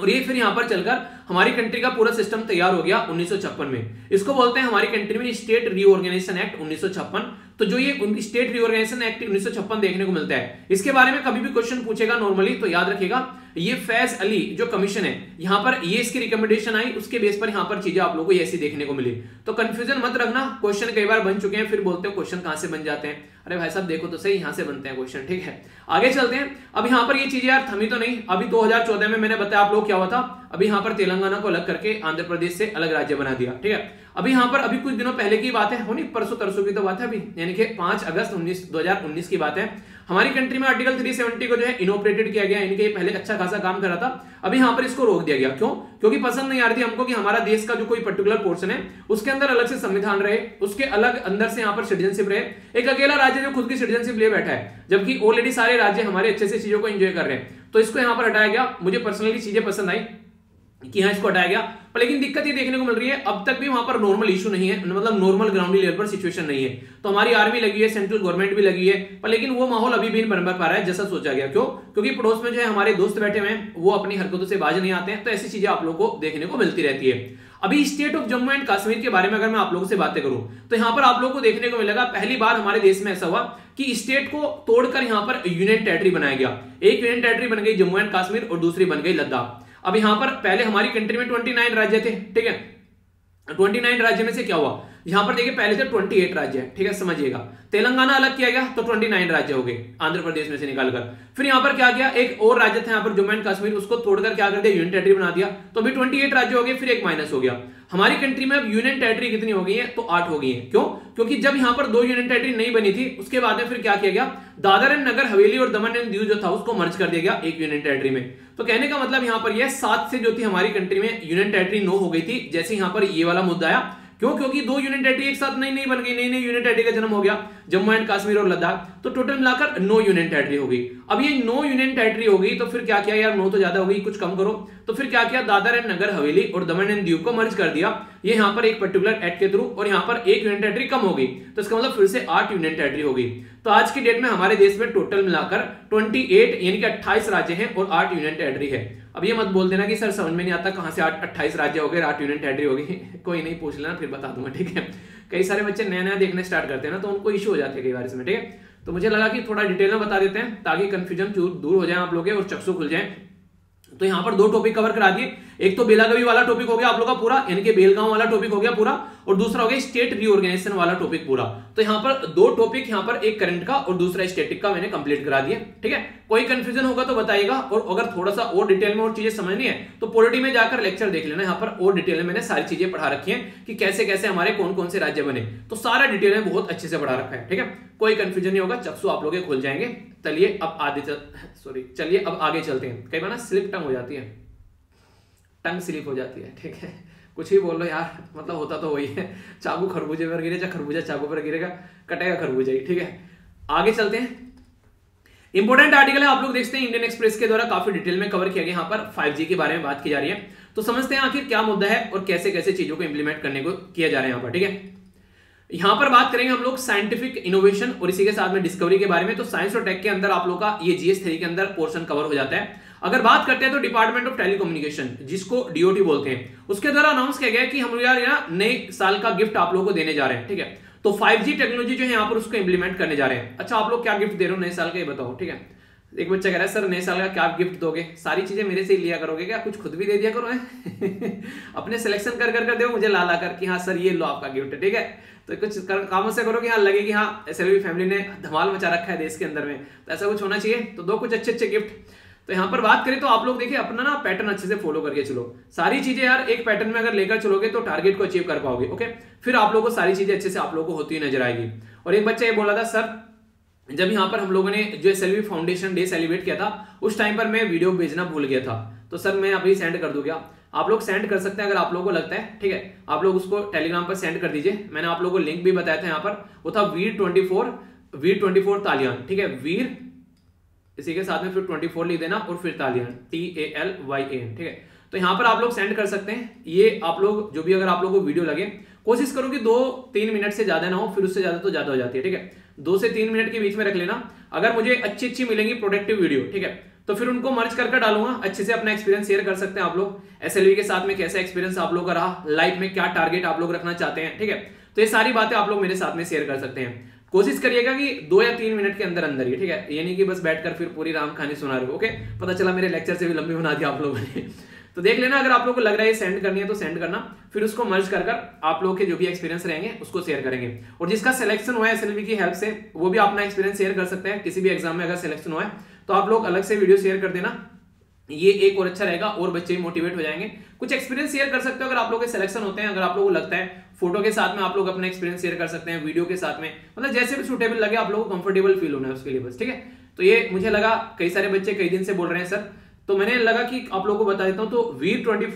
और ये फिर यहाँ पर चलकर हमारी कंट्री का पूरा सिस्टम तैयार हो गया उन्नीस सौ छप्पन में। इसको बोलते हैं हमारी कंट्री में स्टेट रीऑर्गेनाइजेशन एक्ट उन्नीस सौ छप्पन। तो जो ये स्टेट रीऑर्गेनाइजेशन एक्ट उन्नीस देखने को मिलता है। इसके बारे में कभी भी क्वेश्चन पूछेगा नॉर्मली तो याद रखेगा ये फैज अली जो कमीशन है, यहाँ पर ये इसकी रिकमेंडेशन आई, उसके बेस पर यहाँ पर चीज़ें आप लोगों को ऐसी देखने को मिली। तो कंफ्यूजन मत रखना क्वेश्चन कई बार बन चुके हैं, फिर बोलते हो क्वेश्चन कहाँ से बन जाते हैं। अरे भाई साहब, देखो तो सही, यहाँ से बनते हैं क्वेश्चन ठीक है? आगे चलते हैं। अब यहाँ पर ये चीज़ें यार, थमी तो नहीं। अभी 2014 में मैंने बताया आप लोग क्या हुआ था। अभी यहाँ पर तेलंगाना को अलग करके आंध्र प्रदेश से अलग राज्य बना दिया, ठीक है? अभी यहाँ पर अभी कुछ दिनों पहले की बात है होनी परसों तरसों की तो बात है अभी, यानी कि 5 अगस्त 19 2019 की बात है। हमारी कंट्री में आर्टिकल 370 को जो है इनोपरेटेड किया गया इनके पहले अच्छा खासा काम कर रहा था, अभी यहाँ पर इसको रोक दिया गया। क्यों? क्योंकि पसंद नहीं आ रही हमको कि हमारा देश का जो कोई पर्टिकुलर पोर्शन है, उसके अंदर अलग से संविधान रहे, उसके अलग अंदर से यहाँ पर सिटीजनशिप रहे। एक अकेला राज्य जो खुद की सिटीजनशिप ले बैठा है, जबकि ऑलरेडी सारे राज्य हमारे अच्छे से चीज़ों को एंजॉय कर रहे हैं। तो इसको यहाँ पर हटाया गया। मुझे पर्सनली चीज़ें पसंद आई। कि हाँ इसको हटाया गया। पर लेकिन दिक्कत ये देखने को मिल रही है, अब तक भी वहाँ पर नॉर्मल इशू नहीं है मतलब नॉर्मल ग्राउंड लेवल पर सिचुएशन नहीं है। तो हमारी आर्मी लगी है सेंट्रल गवर्नमेंट भी लगी है, पर लेकिन वो माहौल अभी भी बन पा रहा है, जैसा सोचा गया। क्यों? क्योंकि पड़ोस में जो है, हमारे दोस्त बैठे हुए वो अपनी हरकतों से बाज नहीं आते हैं तो ऐसी चीज़ें आप लोग को देखने को मिलती रहती है। अभी state of Jammu and Kashmir के बारे में अगर मैं आप लोगों से बातें करूँ तो यहाँ पर आप लोगों को देखने को मिलेगा, पहली बार हमारे देश में ऐसा हुआ कि स्टेट को तोड़कर यहाँ पर यूनियन टेरिटरी बनाया गया। एक यूनियन टेरिटरी बन गई जम्मू एंड कश्मीर और दूसरी बन गई लद्दाख। अब यहाँ पर पहले हमारी कंट्री में 29 राज्य थे, ठीक है? 29 राज्य में से क्या हुआ? यहाँ पर देखिए, पहले थे 28 राज्य है, ठीक है, समझिएगा। तेलंगाना अलग किया गया तो 29 राज्य हो गए, आंध्र प्रदेश में से निकालकर। फिर यहाँ पर क्या किया, एक और राज्य था यहाँ पर, जम्मू एंड कश्मीर, उसको तोड़कर क्या कर दिया, यूनियन टेरिटरी बना दिया। तो अभी 28 राज्य हो गए, फिर एक माइनस हो गया। हमारी कंट्री में अब यूनियन टेरिटरी कितनी हो गई है तो आठ हो गई है। क्यों? क्योंकि जब यहाँ पर दो यूनियन टेरिटरी नहीं बनी थी, उसके बाद में फिर क्या किया गया दादर एंड नगर, हवेली और दमन एंड दीव जो था, उसको मर्ज कर दिया गया एक यूनियन टेरिटरी में। तो कहने का मतलब यहाँ पर यह सात से जो थी हमारी कंट्री में यूनियन टेरिटरी नो हो गई थी, जैसे यहाँ पर ये वाला मुद्दा आया। क्यों? क्योंकि दो यूनिट टेरिटरी एक साथ नई नई बन गई नई नई यूनिट टेरिटरी का जन्म हो गया, जम्मू एंड कश्मीर और लद्दाख। तो टोटल मिलाकर नो यूनियन टेरिटरी होगी। अब ये नो यूनियन टेरिटरी होगी तो फिर क्या क्या यार नो तो ज़्यादा हो गई कुछ कम करो। तो फिर क्या किया? दादर एंड नगर हवेली और दमन एंड दीव को मर्ज कर दिया। ये यहाँ पर एक पर्टिकुलर एक्ट के थ्रू और यहाँ पर एक यूनियन टेरिटरी कम हो गई। तो इसका मतलब फिर से आठ यूनियन टेरिटरी हो गई। तो आज की डेट में हमारे देश में टोटल मिलाकर 28 यानी कि 28 राज्य हैं और आठ यूनियन टेरिटरी है। अब ये मत बोल देना कि सर समझ में नहीं आता कहाँ से आठ अट्ठाईस राज्य हो गए, आठ यूनियन टेरिटरी हो गई [LAUGHS] कोई नहीं, पूछ लेना, फिर बता दूँगा, ठीक है? कई सारे बच्चे नया नया देखने स्टार्ट करते हैं ना तो उनको इशू हो जाते हैं कई बार इसमें, ठीक है? तो मुझे लगा कि थोड़ा डिटेल में बता देते हैं ताकि कंफ्यूजन दूर हो जाए आप लोग और चक्षु खुल जाए। तो यहाँ पर दो टॉपिक कवर करा दिए। एक तो बेलागवी वाला टॉपिक हो गया आप लोग का पूरा, यानी कि बेलगांव वाला टॉपिक हो गया पूरा, और दूसरा हो गया स्टेट रीऑर्गेनाइजेशन वाला टॉपिक पूरा। तो यहाँ पर दो टॉपिक यहाँ पर एक करंट का और दूसरा स्टेटिक का मैंने कंप्लीट करा दिया, ठीक है? कोई कंफ्यूजन होगा तो बताइएगा, और अगर थोड़ा सा और डिटेल में और चीज़ें समझनी है तो पोलिटी में जाकर लेक्चर देख लेना, यहाँ पर और डिटेल में मैंने सारी चीज़ें पढ़ा रखी है कि कैसे कैसे हमारे कौन कौन से राज्य बने। तो सारा डिटेल में बहुत अच्छे से पढ़ा रखा है, ठीक है? कोई कंफ्यूजन नहीं होगा चक्षु आप लोग खुल जाएँगे। चलिए अब आगे सॉरी चलिए अब आगे चलते हैं। कई बार ना स्लिप टंग हो जाती है। टंग स्लिप हो जाती है, ठीक है? कुछ ही बोल लो यार मतलब होता तो वही है। चाकू खरबूजे पर गिरे या खरबूजा चाकू पर गिरेगा, कटेगा खरबूजा ही, ठीक है? आगे चलते हैं। इंपॉर्टेंट आर्टिकल है, आप लोग देखते हैं इंडियन एक्सप्रेस के द्वारा काफ़ी डिटेल में कवर किया गया यहाँ पर 5G के बारे में बात की जा रही है। तो समझते हैं आखिर क्या मुद्दा है और कैसे कैसे चीज़ों को इंप्लीमेंट करने को किया जा रहा है यहाँ पर, ठीक है? यहाँ पर बात करेंगे हम लोग साइंटिफिक इनोवेशन और इसी के साथ में डिस्कवरी के बारे में। तो साइंस और टेक के अंदर आप लोग का ये जीएस थ्री के अंदर पोर्शन कवर हो जाता है। अगर बात करते हैं तो डिपार्टमेंट ऑफ़ टेलीकम्युनिकेशन जिसको डीओटी बोलते हैं उसके द्वारा अनाउंस किया गया कि हम यार यहाँ नए साल का गिफ्ट आप लोगों को देने जा रहे हैं ठीक है? तो 5G टेक्नोलॉजी जो है यहाँ पर उसको इंप्लीमेंट करने जा रहे हैं। अच्छा आप लोग क्या गिफ्ट दे रहे हो नए साल का ये बताओ ठीक है? एक बच्चा कह रहा है सर नए साल का क्या गिफ्ट दोगे? सारी चीज़ें मेरे से ही लिया करोगे क्या? कुछ खुद भी दे दिया करो है? [LAUGHS] अपने सिलेक्शन कर कर कर दो मुझे ला ला कर कि हाँ सर ये लो आपका गिफ्ट है ठीक है? तो कुछ कर, कामों से करो कि हाँ लगे कि हाँ एस फैमिली ने धमाल मचा रखा है देश के अंदर में। तो ऐसा कुछ होना चाहिए? तो दो कुछ अच्छे अच्छे गिफ्ट तो यहाँ पर बात करें तो आप लोग देखिए, अपना ना पैटर्न अच्छे से फॉलो करके चलो। सारी चीज़ें यार एक पैटर्न में अगर लेकर चलोगे तो टारगेट को अचीव कर पाओगे ओके फिर आप लोगों को सारी चीज़ें अच्छे से आप लोगों को होती हुई नज़र आएगी। और एक बच्चा ये बोला था, सर, जब यहाँ पर हम लोगों ने जो एस फाउंडेशन डे सेलिब्रेट किया था, उस टाइम पर मैं वीडियो भेजना भूल गया था। तो सर, मैं अभी सेंड कर दूँगा आप लोग सेंड कर सकते हैं अगर आप लोगों को लगता है, ठीक है? आप लोग उसको टेलीग्राम पर सेंड कर दीजिए। मैंने आप लोगों को लिंक भी बताया था यहाँ पर। वो था Veer twenty four Veer twenty four तालियान ठीक है? वीर इसी के साथ में फिर ट्वेंटी फोर लिख देना और फिर तालियान T A L Y A ठीक है? तो यहाँ पर आप लोग सेंड कर सकते हैं। ये आप लोग, जो भी अगर आप लोग को वीडियो लगे, कोशिश करो कि दो तीन मिनट से ज़्यादा ना हो, फिर उससे ज़्यादा तो ज़्यादा हो जाती है, ठीक है? दो से तीन मिनट के बीच में रख लेना। अगर मुझे अच्छी अच्छी मिलेंगी प्रोडक्टिव वीडियो ठीक है? तो फिर उनको मर्ज करके डालूँगा, अच्छे से अपना एक्सपीरियंस शेयर कर सकते हैं आप लोग। एस के साथ में कैसा एक्सपीरियंस आप लोग का रहा लाइफ में क्या टारगेट आप लोग रखना चाहते हैं, ठीक है? तो ये सारी बातें आप लोग मेरे साथ में शेयर कर सकते हैं। कोशिश करिएगा कि दो या तीन मिनट के अंदर अंदर ही, ठीक है? ये नहीं कि बस बैठकर फिर पूरी राम कहानी सुना रहे हो, ओके? पता चला मेरे लेक्चर से भी लंबी बना दिया आप लोगों ने। [LAUGHS] तो देख लेना, अगर आप लोग को लग रहा है सेंड करनी है तो सेंड करना। फिर उसको मर्ज कर कर आप लोग के जो भी एक्सपीरियंस रहेंगे, उसको शेयर करेंगे। और जिसका सिलेक्शन हुआ है एसएलवी की हेल्प से, वो भी अपना एक्सपीरियंस शेयर कर सकते हैं। किसी भी एग्ज़ाम में अगर सिलेक्शन हुआ है तो आप लोग अलग से वीडियो शेयर कर देना। ये एक और अच्छा रहेगा, और बच्चे भी मोटिवेट हो जाएँगे। कुछ एक्सपीरियंस शेयर कर सकते हो अगर आप लोग के सिलेक्शन होते हैं, अगर आप लोगों को लगता है। फ़ोटो के साथ में आप लोग अपना एक्सपीरियंस शेयर कर सकते हैं वीडियो के साथ में। मतलब जैसे भी सुटेबल लगे, आप लोग को कंफर्टेबल फील होना है उसके लिए बस, ठीक है? तो ये मुझे लगा, कई सारे बच्चे कई दिन से बोल रहे हैं, सर तो मैंने लगा कि आप लोग को बता देता हूँ तो वीर ट्वेंटी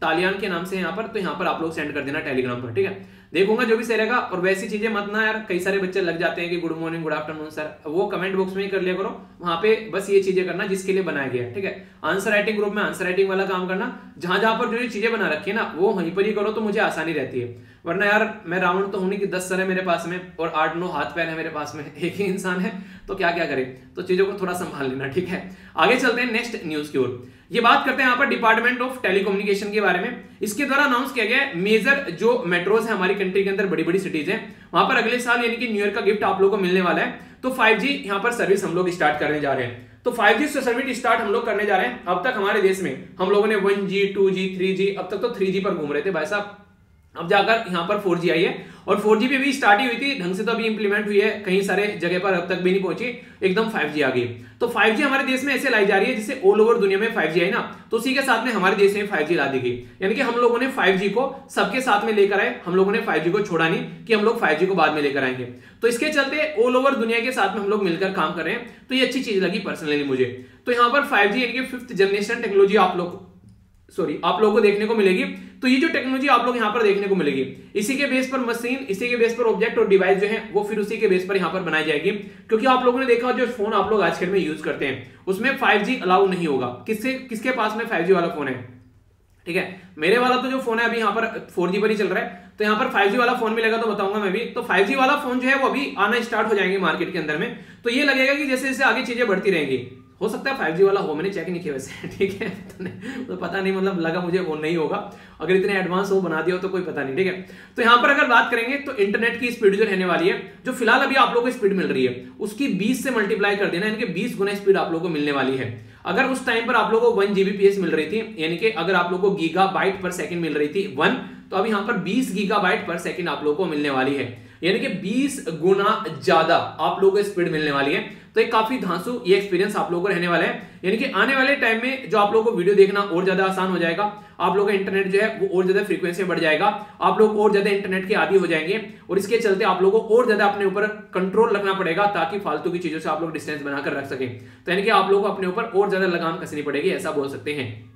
तालियान के नाम से यहाँ पर तो यहाँ पर आप लोग सेंड कर देना टेलीग्राम पर, ठीक है? देखूँगा जो भी सही रहेगा, और वैसी चीज़ें मत ना यार, कई सारे बच्चे लग जाते हैं कि good morning good afternoon sir वो कमेंट बॉक्स में ही कर लिया करो, वहाँ पे बस ये चीज़ें करना जिसके लिए बनाया गया ठीक है? आंसर राइटिंग ग्रुप में आंसर राइटिंग वाला काम करना जहाँ जहाँ पर जो चीज़ें बना रखी है ना, वो वहीं पर ही करो तो मुझे आसानी रहती है। वरना यार, मैं रावण तो हूँ कि दस सर है मेरे पास में और आठ नौ हाथ पैर है मेरे पास में, एक ही इंसान है तो क्या क्या करे? तो चीज़ों को थोड़ा संभाल लेना, ठीक है? आगे चलते हैं नेक्स्ट न्यूज़ की ओर। ये बात करते हैं यहाँ पर डिपार्टमेंट ऑफ़ टेलीकम्युनिकेशन के बारे में। इसके द्वारा अनाउंस किया गया मेजर जो मेट्रोज है हमारी कंट्री के अंदर बड़ी बड़ी सिटीज़ है, वहाँ पर अगले साल यानी कि न्यू ईयर का गिफ्ट आप लोगों को मिलने वाला है। तो 5G यहाँ पर सर्विस हम लोग स्टार्ट करने जा रहे हैं। तो 5G सर्विस स्टार्ट हम लोग करने जा रहे हैं। अब तक हमारे देश में हम लोगों ने 1G 2G 3G अब तक तो 3G पर घूम रहे थे, भाई साहब। अब जाकर यहाँ पर 4G आई है और 4G भी अभी स्टार्ट ही हुई थी, ढंग से तो अभी इंप्लीमेंट हुई है, कहीं सारे जगह पर अब तक भी नहीं पहुँची, एकदम 5G आ गई। तो 5G हमारे देश में ऐसे लाई जा रही है जिससे ऑल ओवर दुनिया में 5G आई ना तो उसी के साथ में हमारे देश में 5G ला दी गई। यानी कि हम लोगों ने 5G को सबके साथ में लेकर आए, हम लोगों ने 5G को छोड़ा नहीं कि हम लोग 5G को बाद में लेकर आएँगे। तो इसके चलते ऑल ओवर दुनिया के साथ में हम लोग मिलकर काम कर रहे हैं तो ये अच्छी चीज़ लगी पर्सनली मुझे। तो यहाँ पर फाइव यानी कि फिफ्थ जनरेशन टेक्नोलॉजी आप लोग सॉरी आप लोगों को देखने को मिलेगी। तो ये जो टेक्नोलॉजी आप लोग यहाँ पर देखने को मिलेगी, इसी के बेस पर मशीन इसी के बेस पर ऑब्जेक्ट और डिवाइस जो है, वो फिर उसी के बेस पर यहाँ पर बनाई जाएगी। क्योंकि आप लोगों ने देखा जो फ़ोन आप लोग आजकल में यूज़ करते हैं, उसमें 5G अलाउ नहीं होगा। किससे, किसके पास में 5G वाला फ़ोन है? ठीक है? मेरे वाला तो जो फ़ोन है, अभी यहाँ पर 4G पर ही चल रहा है। तो यहाँ पर 5G वाला फ़ोन मिलेगा तो बताऊँगा मैं भी। तो 5G वाला फ़ोन जो है, वो अभी आना स्टार्ट हो जाएँगे मार्केट के अंदर में। तो ये लगेगा कि जैसे जैसे आगे चीज़ें बढ़ती रहेंगी। हो सकता है फाइव जी वाला हो, मैंने चेक नहीं किया वैसे, [LAUGHS] ठीक है? तो पता नहीं मतलब लगा मुझे वो नहीं होगा। अगर इतने एडवांस हो, बना दिया हो तो कोई पता नहीं, ठीक है? तो यहाँ पर अगर बात करेंगे तो इंटरनेट की स्पीड जो रहने वाली है, जो फ़िलहाल अभी आप लोग को स्पीड मिल रही है, उसकी 20 से मल्टीप्लाई कर देना, यानी कि 20 गुना स्पीड आप लोग को मिलने वाली है। अगर उस टाइम पर आप लोग को वन जीबीपीएस मिल रही थी, यानी कि अगर आप लोग को गीगा पर सेकंड मिल रही थी वन तो अब यहाँ पर 20 गीगा पर सेकंड आप लोग को मिलने वाली है। यानी कि 20 गुना ज़्यादा आप लोगों को स्पीड मिलने वाली है। तो एक काफ़ी धांसू ये एक्सपीरियंस आप लोगों को रहने वाला है। यानी कि आने वाले टाइम में जो आप लोगों को वीडियो देखना और ज़्यादा आसान हो जाएगा, आप लोगों का इंटरनेट जो है वो और ज़्यादा फ्रीक्वेंसी बढ़ जाएगा, आप लोग और ज़्यादा इंटरनेट के आदि हो जाएँगे और इसके चलते आप लोगों को और ज़्यादा अपने ऊपर कंट्रोल रखना पड़ेगा ताकि फालतू की चीज़ों से आप लोग डिस्टेंस बनाकर रख सके। तो यानी कि आप लोगों को अपने ऊपर और ज़्यादा लगाम कसनी पड़ेगी, ऐसा बोल सकते हैं।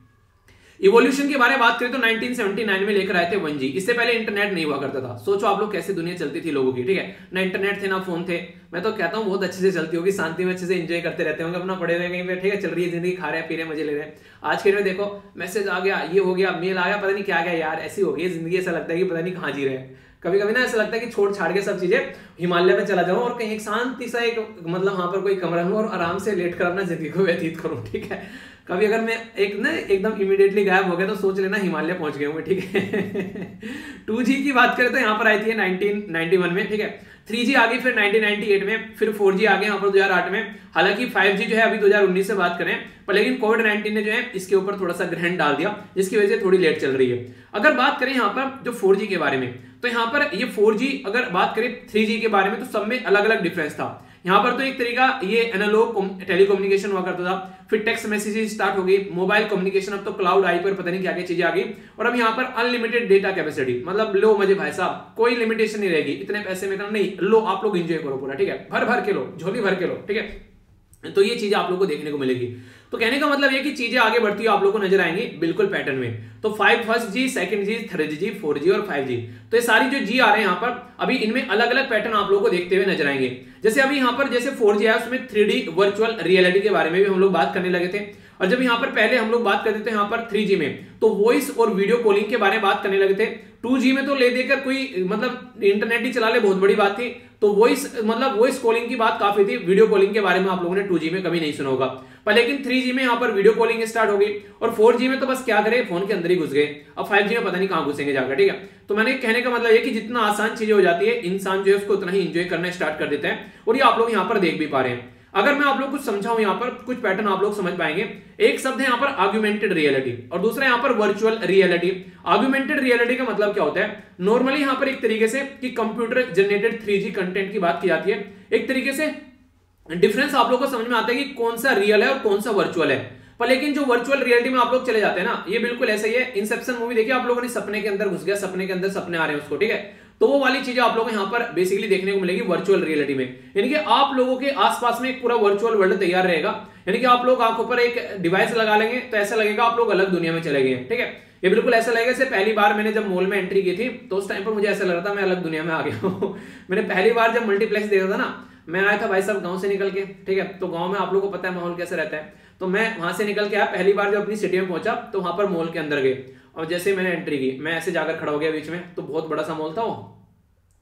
इवोल्यूशन के बारे में बात करें तो 1979 में लेकर आए थे 1G इससे पहले इंटरनेट नहीं हुआ करता था। सोचो आप लोग कैसे दुनिया चलती थी लोगों की, ठीक है? ना इंटरनेट थे, ना फ़ोन थे। मैं तो कहता हूँ, बहुत अच्छे से चलती होगी, शांति में अच्छे से एंजॉय करते रहते होंगे, अपना पड़े रहे कहीं पे ठीक है, चल रही है ज़िंदगी, खा रहे हैं, पी रहे मज़े ले रहे हैं। आज के में देखो मैसेज आ गया, ये हो गया मेल आ गया, पता नहीं क्या गया यार, ऐसी हो गई ज़िंदगी, ऐसा लगता है कि पता नहीं कहाँ जी रहे हैं। कभी कभी ना ऐसा लगता है कि छोड़ छाड़ के सब चीज़ें हिमालय में चला जाऊँ और कहीं एक शांति सा एक मतलब वहाँ पर कोई कमरा लूँ और आराम से लेट कर अपना ज़िंदगी को व्यतीत करूँ, ठीक है? कभी अगर मैं एक ना एकदम इमीडिएटली गायब हो गया तो सोच लेना हिमालय पहुँच गए ठीक है? [LAUGHS] टू की बात करें तो यहाँ पर आई थी नाइनटीन में, ठीक है? थ्री जी आ गई फिर 1998 में, फिर फोर जी आ गए यहाँ पर 2008 में। हालाँकि फाइव जी जो है अभी 2019 से बात करें, पर लेकिन कोविड 19 ने जो है इसके ऊपर थोड़ा सा ग्रहण डाल दिया, जिसकी वजह से थोड़ी लेट चल रही है। अगर बात करें यहाँ पर जो फोर जी के बारे में तो यहाँ पर ये फोर जी अगर बात करें थ्री जी के बारे में तो सब में अलग अलग डिफरेंस था। यहाँ पर तो एक तरीका, ये एनालॉग टेलीकम्युनिकेशन हुआ करता था। फिर टेक्स्ट मैसेजेस स्टार्ट हो गई मोबाइल कम्युनिकेशन अब तो क्लाउड आई पर पता नहीं क्या क्या चीज़ें आ गई। और अब यहाँ पर अनलिमिटेड डेटा कैपेसिटी मतलब लो मज़े भाई साहब, कोई लिमिटेशन नहीं रहेगी। इतने पैसे में नहीं, लो आप लोग इंजॉय करो पूरा, ठीक है? भर भर के लो, झोली भर के लो, ठीक है? तो ये चीज़ आप लोग को देखने को मिलेगी। तो कहने का मतलब ये कि चीज़ें आगे बढ़ती हुई आप लोगों को नज़र आएँगी बिल्कुल पैटर्न में। तो five first G second G third G four G और फाइव जी तो ये सारी जो जी आ रहे हैं यहाँ पर, अभी इनमें अलग अलग पैटर्न आप लोग को देखते हुए नज़र आएँगे। जैसे अभी यहाँ पर, जैसे फोर जी आया, उसमें थ्री वर्चुअल रियलिटी के बारे में भी हम लोग बात करने लगे थे। और जब यहाँ पर पहले हम लोग बात करते थे यहाँ पर थ्री में तो वॉइस और वीडियो कॉलिंग के बारे में बात करने लगे थे। टू में तो ले देकर कोई मतलब इंटरनेट ही चला ले, बहुत बड़ी बात थी। तो वॉइस मतलब वॉइस कॉलिंग की बात काफ़ी थी वीडियो कॉलिंग के बारे में आप लोगों ने टू में कभी नहीं सुना होगा। पर लेकिन थ्री में यहाँ पर वीडियो कॉलिंग स्टार्ट हो गई। और फोर में तो बस क्या करे फ़ोन के अंदर ही घुस गए। अब फाइव में पता नहीं कहाँ घुसेंगे जाकर, ठीक है? तो मैंने कहने का मतलब ये कि जितना आसान चीज़ें हो जाती है, इंसान जो है उसको उतना ही इंजॉय करना स्टार्ट कर देता है। और ये आप लोग यहाँ पर देख भी पा रहे हैं। अगर मैं आप लोग कुछ समझाऊं यहाँ पर, कुछ पैटर्न आप लोग समझ पाएँगे। एक शब्द है यहाँ पर आर्ग्यूमेंटेड रियलिटी और दूसरा यहाँ पर वर्चुअल रियलिटी आर्ग्यूमेंटेड रियलिटी का मतलब क्या होता है? नॉर्मली यहाँ पर एक तरीके से कि कंप्यूटर जनरेटेड थ्री कंटेंट की बात की जाती है। एक तरीके से डिफरेंस आप लोग को समझ में आता है कि कौन सा रियल है और कौन सा वर्चुअल है। पर लेकिन जो वर्चुअल रियलिटी में आप लोग चले जाते हैं ना, ये बिल्कुल ऐसा ही है। इंसेप्शन मूवी देखिए, आप लोगों ने सपने के अंदर घुस गया, सपने के अंदर सपने आ रहे हैं उसको, ठीक है? तो वो वाली चीज़ें आप लोगों को यहाँ पर बेसिकली देखने को मिलेगी वर्चुअल रियलिटी में। यानी कि आप लोगों के आसपास में एक पूरा वर्चुअल वर्ल्ड तैयार रहेगा। यानी कि आप लोग आँखों पर एक डिवाइस लगा लेंगे तो ऐसा लगेगा आप लोग अलग दुनिया में चले गए ठीक है? ये बिल्कुल ऐसा लगेगा, जैसे पहली बार मैंने जब मॉल में एंट्री की थी तो उस टाइम पर मुझे ऐसा लग रहा था मैं अलग दुनिया में आ गया हूँ। [LAUGHS] मैंने पहली बार जब मल्टीप्लेक्स देखा था ना मैं आया था भाई साहब गाँव से निकल के, ठीक है? तो गाँव में आप लोग को पता है माहौल कैसे रहता है। तो मैं वहाँ से निकल के आया, पहली बार जब अपनी सिटी में पहुँचा तो वहाँ पर मॉल के अंदर गए। और जैसे मैंने एंट्री की, मैं ऐसे जाकर खड़ा हो गया बीच में तो बहुत बड़ा सा मॉल था वो।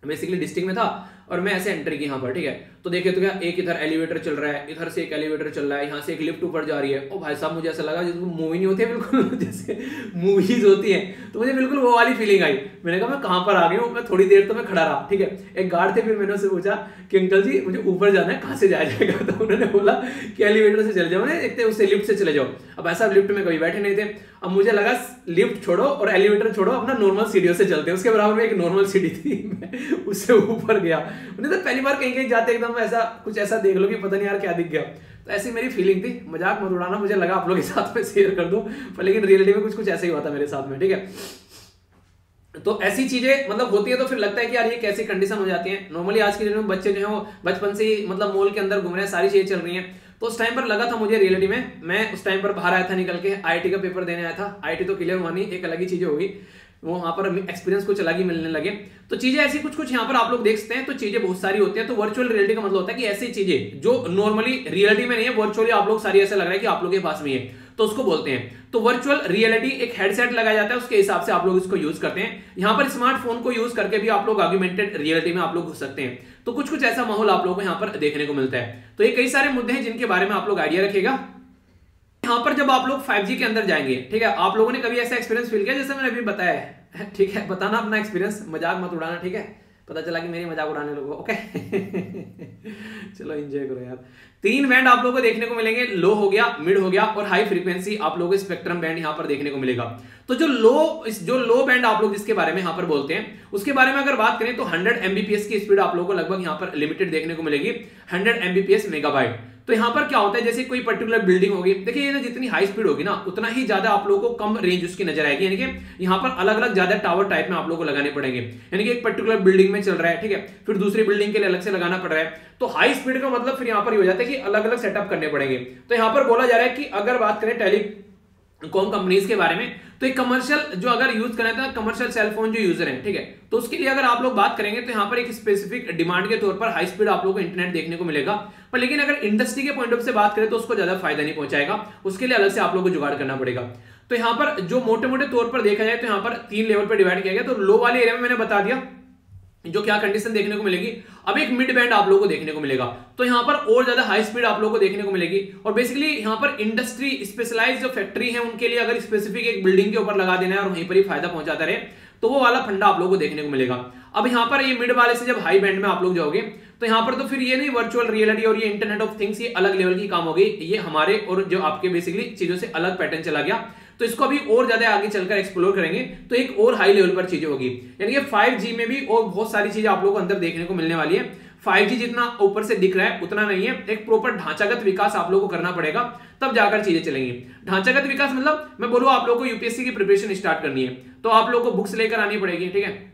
बेसिकली डिस्ट्रिक्ट में था। और मैं ऐसे एंटर की यहाँ पर ठीक है। तो देखिए तो क्या एक इधर एलिवेटर चल रहा है, इधर से एक एलिवेटर चल रहा है, यहाँ से एक लिफ्ट ऊपर जा रही है। ओ भाई साहब, मुझे ऐसा लगा जिसको मूवी नहीं होती है, बिल्कुल, [LAUGHS] जैसे मूवीज़ होती है। तो मुझे बिल्कुल वो वाली फीलिंग आई। मैंने कहा, मैं कहाँ पर आ गई हूँ? मैं थोड़ी देर तो मैं खड़ा रहा। ठीक है। एक गार्ड थे, फिर मैंने उससे पूछा कि, अंकल जी, मुझे ऊपर जाना है, कहाँ से जाया जाएगा? [LAUGHS] तो उन्होंने बोला कि एलिवेटर से चले जाओ, मैंने एक उससे लिफ्ट से चले जाओ। अब ऐसा लिफ्ट में कभी बैठे नहीं थे। अब मुझे लगा लिफ्ट छोड़ो और एलिवेटर छोड़ो, अपना नॉर्मल सीढ़ियों से चलते हैं। उसके बराबर में एक नॉर्मल सीढ़ी थी। [LAUGHS] उससे ऊपर गया। उन्हें तो पहली बार कहीं कहीं जाते एकदम ऐसा कुछ ऐसा देख लो कि पता नहीं यार क्या दिख गया। तो ऐसी मेरी फीलिंग थी, मज़ाक मत उड़ाना, मुझे लगा आप लोग के साथ में शेयर कर दो, पर लेकिन रियलिटी में कुछ कुछ ऐसा ही हुआ था मेरे साथ में, ठीक है? तो ऐसी चीज़ें मतलब होती है तो फिर लगता है कि यार ये कैसी कंडीशन हो जाती है। नॉर्मली आज के दिन में बच्चे जो है वो बचपन से ही मतलब मॉल के अंदर घूम रहे हैं, सारी चीज़ें चल रही हैं। तो उस टाइम पर लगा था मुझे रियलिटी में, मैं उस टाइम पर बाहर आया था निकल के आईटी का पेपर देने आया था। आईटी तो क्लियर हुआ नहीं, एक अलग ही चीज़ें होगी। वो वहाँ पर एक्सपीरियंस कुछ अलग ही मिलने लगे। तो चीज़ें ऐसी कुछ कुछ यहाँ पर आप लोग देख सकते हैं तो चीज़ें बहुत सारी होती है। तो वर्चुअल रियलिटी का मतलब होता है कि ऐसी चीज़ें जो नॉर्मली रियलिटी में नहीं है वर्चुअली आप लोग सारी ऐसा लग रहा है कि आप लोग के पास में है। तो उसको बोलते हैं। तो वर्चुअल रियलिटी एक हेडसेट लगाया जाता है, उसके हिसाब से आप लोग इसको यूज़ करते हैं। यहाँ पर स्मार्टफ़ोन को यूज़ करके भी आप लोग आर्ग्यूमेंटेड रियलिटी में आप लोग घुस सकते हैं। तो कुछ कुछ ऐसा माहौल आप लोगों को यहाँ पर देखने को मिलता है। तो ये कई सारे मुद्दे हैं जिनके बारे में आप लोग आइडिया रखेगा यहाँ पर जब आप लोग 5G के अंदर जाएँगे, ठीक है, आप लोगों ने कभी ऐसा एक्सपीरियंस फील किया जैसे मैंने अभी बताया है? [LAUGHS] ठीक है, बताना अपना एक्सपीरियंस मज़ाक मत उड़ाना, ठीक है? पता चला कि मेरी मज़ाक उड़ाने लोगों ओके [LAUGHS] चलो एंजॉय करो यार। तीन बैंड आप लोगों को देखने को मिलेंगे लो हो गया मिड हो गया और हाई फ्रीक्वेंसी आप लोगों को स्पेक्ट्रम बैंड यहाँ पर देखने को मिलेगा। तो जो लो जो लो बैंड आप लोग जिसके बारे में यहाँ पर बोलते हैं, उसके बारे में अगर बात करें तो 100 एमबीपीएस की स्पीड आप लोगों को लगभग यहाँ पर लिमिटेड देखने को मिलेगी। 100 एमबीपीएस मेगाबाइट तो यहाँ पर क्या होता है, जैसे कोई पर्टिकुलर बिल्डिंग होगी, देखिए ये जितनी हाई स्पीड होगी ना, उतना ही ज़्यादा आप लोगों को कम रेंज उसकी नज़र आएगी। यानी कि यहाँ पर अलग अलग ज़्यादा टावर टाइप में आप लोगों को लगाने पड़ेंगे। यानी कि एक पर्टिकुलर बिल्डिंग में चल रहा है, ठीक है? फिर दूसरी बिल्डिंग के लिए अलग से लगाना पड़ रहा है। तो हाई स्पीड का मतलब फिर यहाँ पर हो जाता है कि अलग अलग सेटअप करने पड़ेंगे। तो यहाँ पर बोला जा रहा है कि अगर बात करें टेली कॉम कंपनीज़ के बारे में? तो एक कमर्शियल जो अगर यूज़ करें तो कमर्शियल सेलफोन जो यूज़र है, ठीक है? तो उसके लिए अगर आप लोग बात करेंगे तो यहाँ पर एक स्पेसिफिक डिमांड के तौर पर हाई स्पीड आप लोग को इंटरनेट देखने को मिलेगा। पर लेकिन अगर इंडस्ट्री के पॉइंट ऑफ़ से बात करें तो उसको ज़्यादा फ़ायदा नहीं पहुंचाएगा। उसके लिए अलग से आप लोग को जुगाड़ करना पड़ेगा। तो यहाँ पर जो मोटे मोटे तौर पर देखा जाए तो यहाँ पर तीन लेवल पर डिवाइड किया गया। तो लो वाले एरिया में मैंने बता दिया। जो क्या कंडीशन देखने को मिलेगी? अब एक मिड बैंड आप लोगों को देखने को मिलेगा। तो यहाँ पर और ज़्यादा हाई स्पीड आप लोगों को देखने को मिलेगी। और बेसिकली यहाँ पर इंडस्ट्री स्पेशलाइज जो फैक्ट्री है, उनके लिए अगर स्पेसिफिक एक बिल्डिंग के ऊपर लगा देना है और वहीं पर ही फ़ायदा पहुंचाता रहे तो वो वाला फंडा आप लोगों को देखने को मिलेगा। अब यहाँ पर ये मिड वाले से जब हाई बैंड में आप लोग जाओगे तो यहाँ पर तो फिर ये नहीं वर्चुअल रियलिटी और ये इंटरनेट ऑफ़ थिंग्स ये अलग लेवल की काम होगी ये हमारे और जो आपके बेसिकली चीज़ों से अलग पैटर्न चला गया। तो इसको अभी और ज़्यादा आगे चलकर एक्सप्लोर करेंगे तो एक और हाई लेवल पर चीज़ें होगी। यानी कि 5G में भी और बहुत सारी चीज़ें आप लोगों को अंदर देखने को मिलने वाली है। 5G जितना ऊपर से दिख रहा है, उतना नहीं है। एक प्रॉपर ढांचागत विकास आप लोगों को करना पड़ेगा, तब जाकर चीज़ें चलेंगी। ढांचागत विकास मतलब मैं बोलूँ आप लोगों को यूपीएससी की प्रिपरेशन स्टार्ट करनी है। तो आप लोगों को बुक्स लेकर आनी पड़ेगी, ठीक है?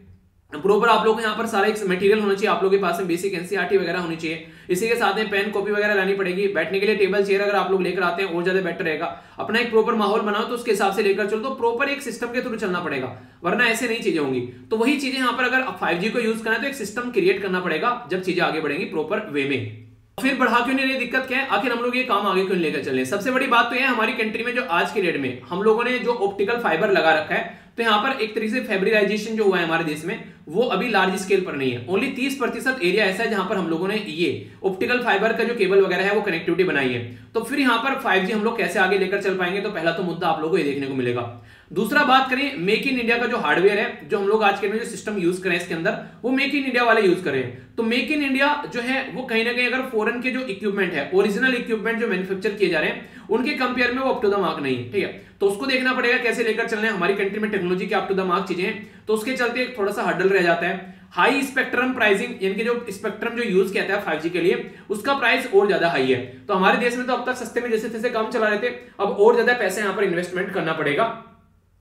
प्रॉपर आप लोग को यहाँ पर सारा एक मटेरियल होना चाहिए। आप लोग के पास में बेसिक एनसीआरटी वगैरह होनी चाहिए। इसी के साथ में पेन कॉपी वगैरह लानी पड़ेगी। बैठने के लिए टेबल चेयर अगर आप लोग लेकर आते हैं, और ज़्यादा बेटर रहेगा। अपना एक प्रॉपर माहौल बनाओ तो उसके हिसाब से लेकर चलो। तो प्रॉपर एक सिस्टम के थ्रू चलना पड़ेगा। वरना ऐसे नहीं चीज़ें होंगी। तो वही चीज़ें यहाँ पर अगर फाइव को यूज़ करना है तो एक सिस्टम क्रिएट करना पड़ेगा, जब चीज़ें आगे बढ़ेंगी प्रॉपर वे में। फिर बढ़ा क्यों नहीं दिक्कत क्या है? आखिर हम लोग ये काम आगे क्यों लेकर चले सबसे बड़ी बात तो यह हमारी कंट्री में जो आज के डेट में हम लोगों ने जो ऑप्टिकल फाइबर लगा रखा है तो यहाँ पर एक तरीके से फेब्रिलाइजेशन जो हुआ है हमारे देश में, वो अभी लार्ज स्केल पर नहीं है। ओनली तीस प्रतिशत एरिया ऐसा है जहाँ पर हम लोगों ने ये ऑप्टिकल फाइबर का जो केबल वगैरह है, वो कनेक्टिविटी बनाई है। तो फिर यहाँ पर 5G हम लोग कैसे आगे लेकर चल पाएँगे? तो पहला तो मुद्दा आप लोगों को ये देखने को मिलेगा। दूसरा बात करें मेक इन इंडिया का जो हार्डवेयर है, जो हम लोग आज के में जो सिस्टम यूज़ करें इसके अंदर, वो मेक इन इंडिया वाले यूज़ करें। तो मेक इन इंडिया जो है, वो कहीं ना कहीं अगर फॉरन के जो इक्विपमेंट है ओरिजिनल इक्विपमेंट जो मैन्युफैक्चर किए जा रहे हैं, उनके कंपेयर में वो अप टू द मार्क नहीं है ठीक है? तो उसको देखना पड़ेगा कैसे लेकर चलना हमारी कंट्री में टेक्नोलॉजी के अप टू द मार्क चीज़ें तो उसके चलते थोड़ा सा हडल रह जाता है। हाई स्पेक्ट्रम प्राइसिंग यानी कि जो स्पेक्ट्रम जो यूज़ किया था 5G के लिए, उसका प्राइस और ज़्यादा हाई है। तो हमारे देश में तो अब तक सस्ते में जैसे तैसे काम चला रहे थे, अब और ज़्यादा पैसे यहाँ पर इन्वेस्टमेंट करना पड़ेगा।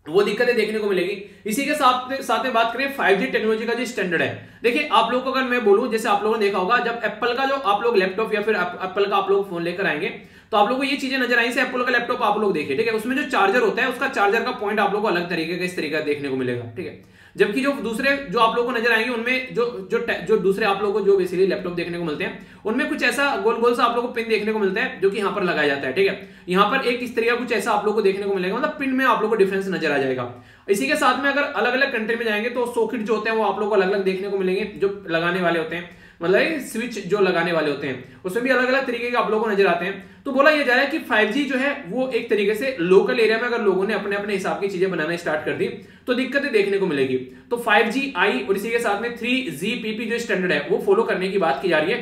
वो दिक्कतें देखने को मिलेगी। इसी के साथ साथ में बात करें 5G टेक्नोलॉजी का जो स्टैंडर्ड है। देखिए, आप लोगों को अगर मैं बोलूँ, जैसे आप लोगों ने देखा होगा, जब एप्पल का जो आप लोग लैपटॉप या फिर एप्पल का आप लोग फ़ोन लेकर आएँगे तो आप लोगों को ये चीज़ें नज़र आई एप्पल का लैपटॉप आप लोग देखिए ठीक है? उसमें जो चार्जर होता है, उसका चार्जर का पॉइंट आप लोग को अलग तरीके का, इस तरीके देखने को मिलेगा, ठीक है? जबकि जो दूसरे जो आप लोगों को नज़र आएँगे, उनमें जो जो जो दूसरे आप लोगों को, जो बेसिकली लैपटॉप देखने को मिलते हैं, उनमें कुछ ऐसा गोल गोल सा आप लोगों को पिन देखने को मिलता है, जो कि यहाँ पर लगाया जाता है, ठीक है? यहाँ पर एक इस तरह का कुछ ऐसा आप लोग को देखने को मिलेगा मतलब पिन में आप लोग को डिफरेंस नज़र आ जाएगा। इसी के साथ में अगर अलग अलग कंट्री में जाएँगे तो सॉकेट जो होते हैं, वो आप लोग को अलग अलग देखने को मिलेंगे, जो लगाने वाले होते हैं। मतलब स्विच जो लगाने वाले होते हैं, उसमें भी अलग अलग तरीके के आप लोगों को नज़र आते हैं। तो बोला यह जा रहा है कि 5G जो है, वो एक तरीके से लोकल एरिया में अगर लोगों ने अपने अपने हिसाब की चीज़ें बनाना स्टार्ट कर दी तो दिक्कतें देखने को मिलेगी। तो 5G आई और इसी के साथ में 3GPP जो स्टैंडर्ड है, वो फॉलो करने की बात की जा रही है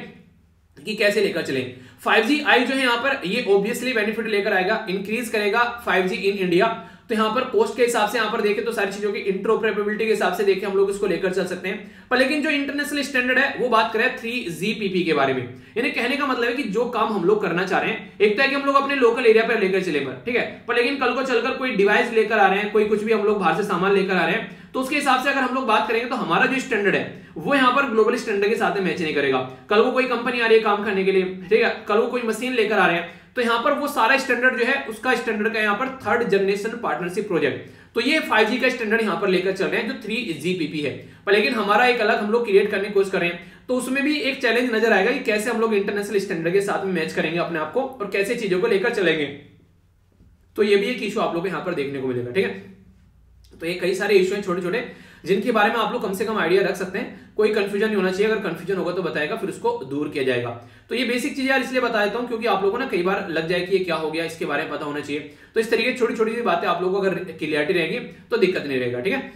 कि कैसे लेकर चले। 5G आई जो है यहाँ पर, ये ऑब्वियसली बेनिफिट लेकर आएगा इंक्रीज करेगा 5G इन इंडिया तो यहाँ पर कोस्ट के हिसाब से यहाँ पर देखें तो सारी चीज़ों की इंट्रोपरेबिलिटी के हिसाब से देखें हम लोग इसको लेकर चल सकते हैं। पर लेकिन जो इंटरनेशनल स्टैंडर्ड है, वो बात करें थ्री जीपीपी के बारे में। यानी कहने का मतलब है कि जो काम हम लोग करना चाह रहे हैं, एक तो है कि हम लोग अपने लोकल एरिया पर लेकर चले पर, ठीक है? पर लेकिन कल को चलकर कोई डिवाइस लेकर आ रहे हैं, कोई कुछ भी हम लोग बाहर से सामान लेकर आ रहे हैं तो उसके हिसाब से अगर हम लोग बात करेंगे तो हमारा जो स्टैंडर्ड है, वो यहाँ पर ग्लोबल स्टैंडर्ड के साथ मैच नहीं करेगा। कल को कोई कंपनी आ रही है काम करने के लिए, ठीक है? कल को कोई मशीन लेकर आ रहे हैं तो यहाँ पर वो सारा स्टैंडर्ड जो है, उसका स्टैंडर्ड का यहाँ पर थर्ड जनरेशन पार्टनरशिप प्रोजेक्ट तो ये 5G का स्टैंडर्ड यहाँ पर लेकर चल रहे हैं, जो थ्री 3GPP है। पर लेकिन हमारा एक अलग हम लोग क्रिएट करने की कोशिश कर रहे हैं तो उसमें भी एक चैलेंज नज़र आएगा कि कैसे हम लोग इंटरनेशनल स्टैंडर्ड के साथ मैच करेंगे अपने आप को और कैसे चीज़ों को लेकर चलेंगे। तो ये भी एक इशू आप लोग यहाँ पर देखने को मिलेगा, ठीक है? तो ये कई सारे इशू हैं छोटे छोटे जिनके बारे में आप लोग कम से कम आइडिया रख सकते हैं। कोई कंफ्यूजन नहीं होना चाहिए। अगर कंफ्यूजन होगा तो बताएगा, फिर उसको दूर किया जाएगा। तो ये बेसिक चीज़ें यार इसलिए बता देता हूँ, क्योंकि आप लोगों ना कई बार लग जाए कि ये क्या हो गया, इसके बारे में पता होना चाहिए। तो इस तरीके छोटी छोटी सी बातें आप लोगों को अगर क्लियरिटी रहेगी तो दिक्कत नहीं रहेगा, ठीक है?